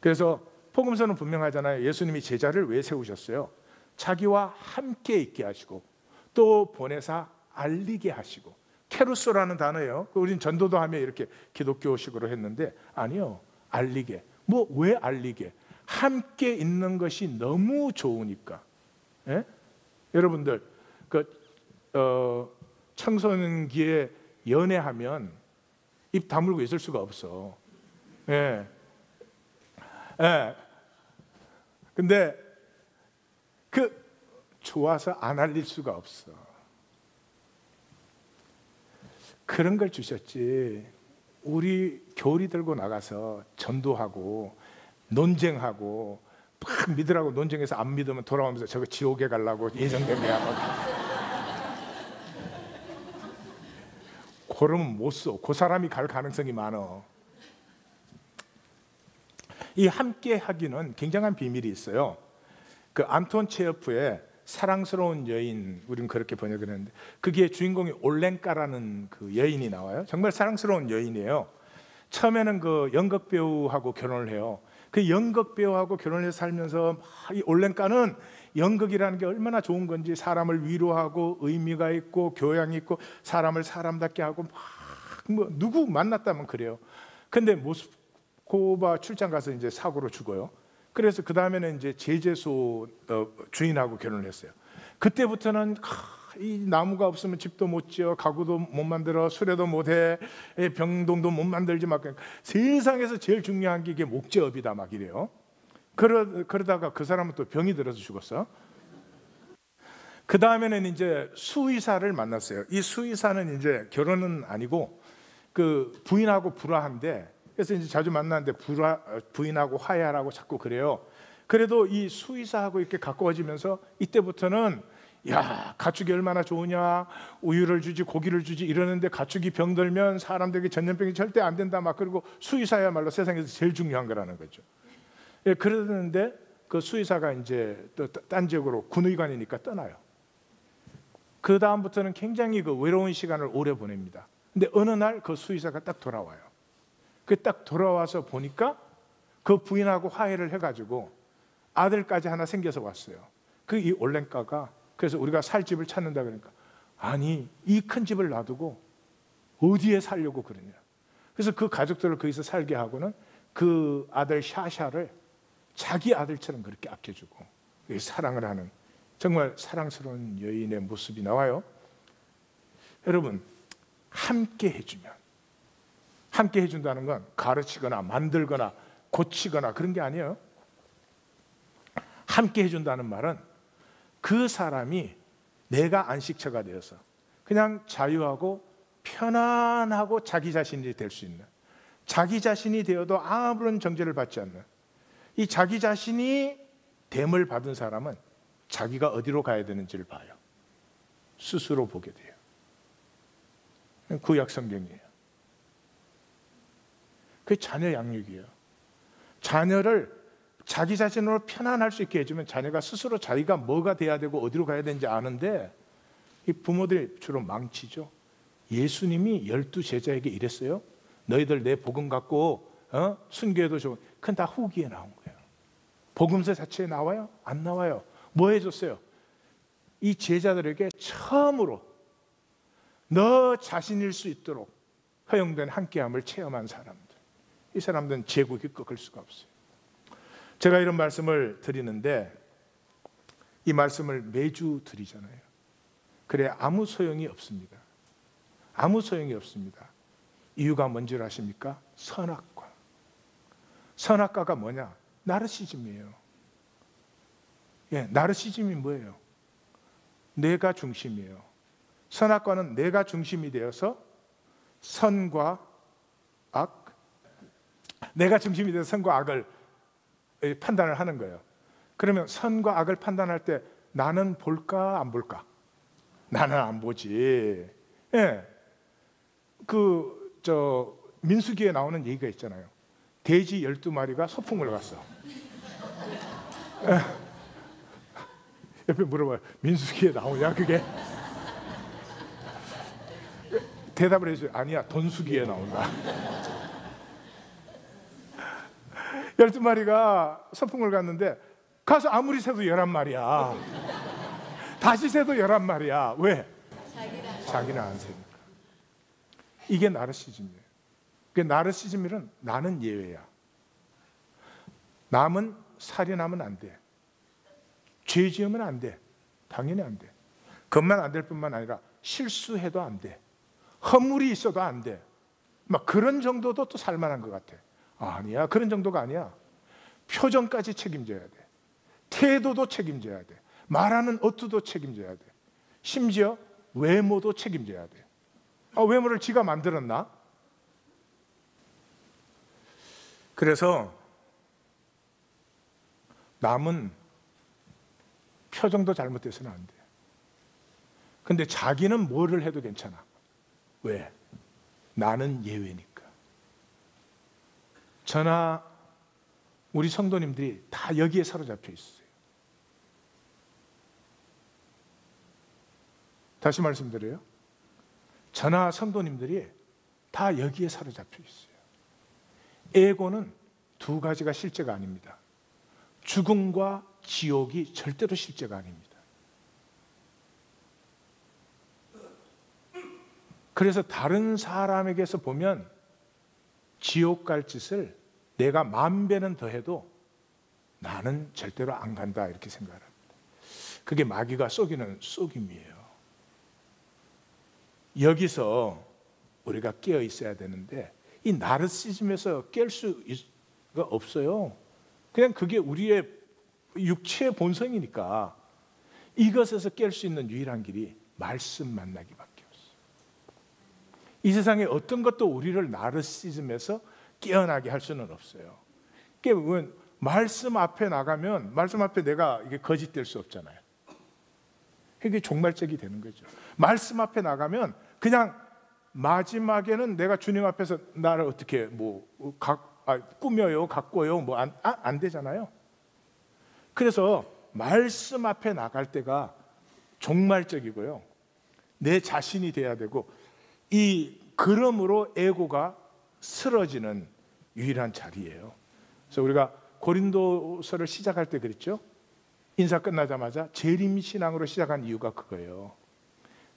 그래서 복음서는 분명하잖아요. 예수님이 제자를 왜 세우셨어요? 자기와 함께 있게 하시고 또 보내사 알리게 하시고 케루소라는 단어예요. 그 우린 전도도 하며 이렇게 기독교식으로 했는데 아니요. 알리게. 뭐 왜 알리게? 함께 있는 것이 너무 좋으니까. 예? 여러분들 그 어, 청소년기에 연애하면 입 다물고 있을 수가 없어. 예. 예. 근데 그 좋아서 안 알릴 수가 없어. 그런 걸 주셨지. 우리 교리 들고 나가서 전도하고 논쟁하고 막 믿으라고 논쟁해서 안 믿으면 돌아오면서 저거 지옥에 가려고 예정된 거야. 그러면 못 써. 그 사람이 갈 가능성이 많어. 이 함께 하기는 굉장한 비밀이 있어요. 그 안톤 체어프의 사랑스러운 여인, 우리는 그렇게 번역을 했는데 그게 주인공이 올랭까라는 그 여인이 나와요. 정말 사랑스러운 여인이에요. 처음에는 그 연극 배우하고 결혼을 해요. 그 연극 배우하고 결혼해서 살면서 이 올랭까는 연극이라는 게 얼마나 좋은 건지 사람을 위로하고 의미가 있고 교양 있고 사람을 사람답게 하고 막 뭐 누구 만났다면 그래요. 근데 모스코바 출장 가서 이제 사고로 죽어요. 그래서 그 다음에는 이제 제재소 어, 주인하고 결혼을 했어요. 그때부터는 이 나무가 없으면 집도 못 지어, 가구도 못 만들어, 수레도 못 해, 병동도 못 만들지 막 세상에서 제일 중요한 게 이게 목재업이다 막 이래요. 그러, 그러다가 그 사람은 또 병이 들어서 죽었어. 그 다음에는 이제 수의사를 만났어요. 이 수의사는 이제 결혼은 아니고 그 부인하고 불화한데 그래서 이제 자주 만나는데 불화, 부인하고 화해하라고 자꾸 그래요. 그래도 이 수의사하고 이렇게 가까워지면서 이때부터는 야 가축이 얼마나 좋으냐 우유를 주지 고기를 주지 이러는데 가축이 병들면 사람들에게 전염병이 절대 안 된다 막 그리고 수의사야말로 세상에서 제일 중요한 거라는 거죠. 예, 그러는데 그 수의사가 이제 또 딴 지역으로 군의관이니까 떠나요. 그 다음부터는 굉장히 그 외로운 시간을 오래 보냅니다. 근데 어느 날 그 수의사가 딱 돌아와요. 그 딱 돌아와서 보니까 그 부인하고 화해를 해가지고 아들까지 하나 생겨서 왔어요. 그 이 올랭가가 그래서 우리가 살 집을 찾는다 그러니까 아니 이 큰 집을 놔두고 어디에 살려고 그러냐. 그래서 그 가족들을 거기서 살게 하고는 그 아들 샤샤를 자기 아들처럼 그렇게 아껴주고 사랑을 하는 정말 사랑스러운 여인의 모습이 나와요. 여러분 함께 해주면 함께 해준다는 건 가르치거나 만들거나 고치거나 그런 게 아니에요. 함께 해준다는 말은 그 사람이 내가 안식처가 되어서 그냥 자유하고 편안하고 자기 자신이 될 수 있는 자기 자신이 되어도 아무런 정죄를 받지 않는 이 자기 자신이 됨을 받은 사람은 자기가 어디로 가야 되는지를 봐요. 스스로 보게 돼요. 구약 성경이에요. 그 자녀 양육이에요. 자녀를 자기 자신으로 편안할 수 있게 해주면 자녀가 스스로 자기가 뭐가 돼야 되고 어디로 가야 되는지 아는데 이 부모들이 주로 망치죠. 예수님이 열두 제자에게 이랬어요. 너희들 내 복음 갖고 어? 순교해도 좋은. 그건 다 후기에 나온 거예요. 복음서 자체에 나와요? 안 나와요. 뭐 해줬어요? 이 제자들에게 처음으로 너 자신일 수 있도록 허용된 함께함을 체험한 사람들. 이 사람들은 제국이 꺾을 수가 없어요. 제가 이런 말씀을 드리는데 이 말씀을 매주 드리잖아요. 그래 아무 소용이 없습니다. 아무 소용이 없습니다. 이유가 뭔지 아십니까? 선악과. 선악과가 뭐냐? 나르시즘이에요. 예, 나르시즘이 뭐예요? 내가 중심이에요. 선악과는 내가 중심이 되어서 선과 악, 내가 중심이 되어서 선과 악을 판단을 하는 거예요. 그러면 선과 악을 판단할 때 나는 볼까 안 볼까? 나는 안 보지. 예. 그 저 민수기에 나오는 얘기가 있잖아요. 돼지 12마리가 소풍을 갔어. 옆에 물어봐요. 민수기에 나오냐 그게? 대답을 해줘요. 아니야 돈수기에 나온다. 열두 마리가 서풍을 갔는데 가서 아무리 세도 열한 마리야. 다시 세도 열한 마리야. 왜? 자기는 안 세니까. 이게 나르시즘이에요. 그 나르시즘이란 나는 예외야. 남은 살인하면 안 돼. 죄 지으면 안 돼. 당연히 안 돼. 그것만 안 될 뿐만 아니라 실수해도 안 돼. 허물이 있어도 안 돼. 막 그런 정도도 또 살만한 것 같아. 아니야. 그런 정도가 아니야. 표정까지 책임져야 돼. 태도도 책임져야 돼. 말하는 어투도 책임져야 돼. 심지어 외모도 책임져야 돼. 아, 외모를 지가 만들었나? 그래서 남은 표정도 잘못돼서는 안 돼. 근데 자기는 뭐를 해도 괜찮아. 왜? 나는 예외니까. 저나 우리 성도님들이 다 여기에 사로잡혀 있어요. 다시 말씀드려요. 저나 성도님들이 다 여기에 사로잡혀 있어요. 에고는 두 가지가 실제가 아닙니다. 죽음과 지옥이 절대로 실제가 아닙니다. 그래서 다른 사람에게서 보면 지옥 갈 짓을 내가 만 배는 더 해도 나는 절대로 안 간다 이렇게 생각합니다. 그게 마귀가 쏘기는 쏘김이에요. 여기서 우리가 깨어 있어야 되는데 이 나르시즘에서 깰 수가 없어요. 그냥 그게 우리의 육체의 본성이니까 이것에서 깰 수 있는 유일한 길이 말씀 만나기 밖에 없어요. 이 세상에 어떤 것도 우리를 나르시즘에서 깨어나게 할 수는 없어요. 그게 말씀 앞에 나가면 말씀 앞에 내가 이게 거짓될 수 없잖아요. 그게 종말적이 되는 거죠. 말씀 앞에 나가면 그냥 마지막에는 내가 주님 앞에서 나를 어떻게 뭐 각, 아, 꾸며요, 가꿔요, 뭐안 아, 안 되잖아요. 그래서 말씀 앞에 나갈 때가 종말적이고요. 내 자신이 돼야 되고 이 그럼으로 에고가 쓰러지는 유일한 자리예요. 그래서 우리가 고린도서를 시작할 때 그랬죠. 인사 끝나자마자 재림 신앙으로 시작한 이유가 그거예요.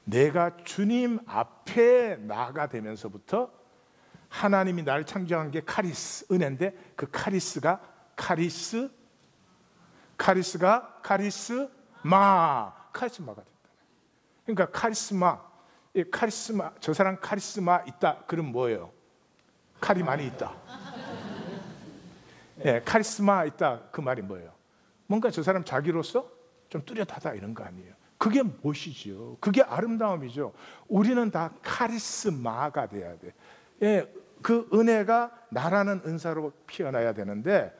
내가 주님 앞에 나가 되면서부터 하나님이 나를 창조한 게 카리스 은혜인데 그 카리스가 카리스 카리스가 카리스마 카리스마가 됐다. 그러니까 카리스마 카리스마 저 사람 카리스마 있다. 그럼 뭐예요? 칼이 많이 있다. 예, 카리스마 있다. 그 말이 뭐예요? 뭔가 저 사람 자기로서 좀 뚜렷하다 이런 거 아니에요. 그게 무엇이죠? 그게 아름다움이죠. 우리는 다 카리스마가 돼야 돼. 예, 그 은혜가 나라는 은사로 피어나야 되는데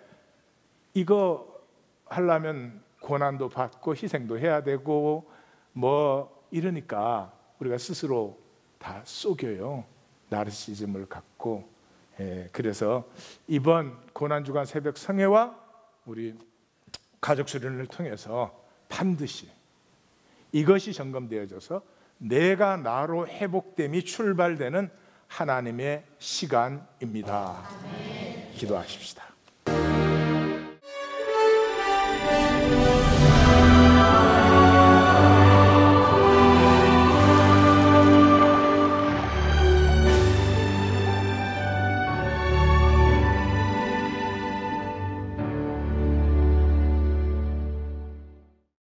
이거 하려면 고난도 받고 희생도 해야 되고 뭐 이러니까 우리가 스스로 다 속여요. 나르시즘을 갖고 예, 그래서 이번 고난주간 새벽 성회와 우리 가족 수련을 통해서 반드시 이것이 점검되어져서 내가 나로 회복됨이 출발되는 하나님의 시간입니다. 기도하십시다.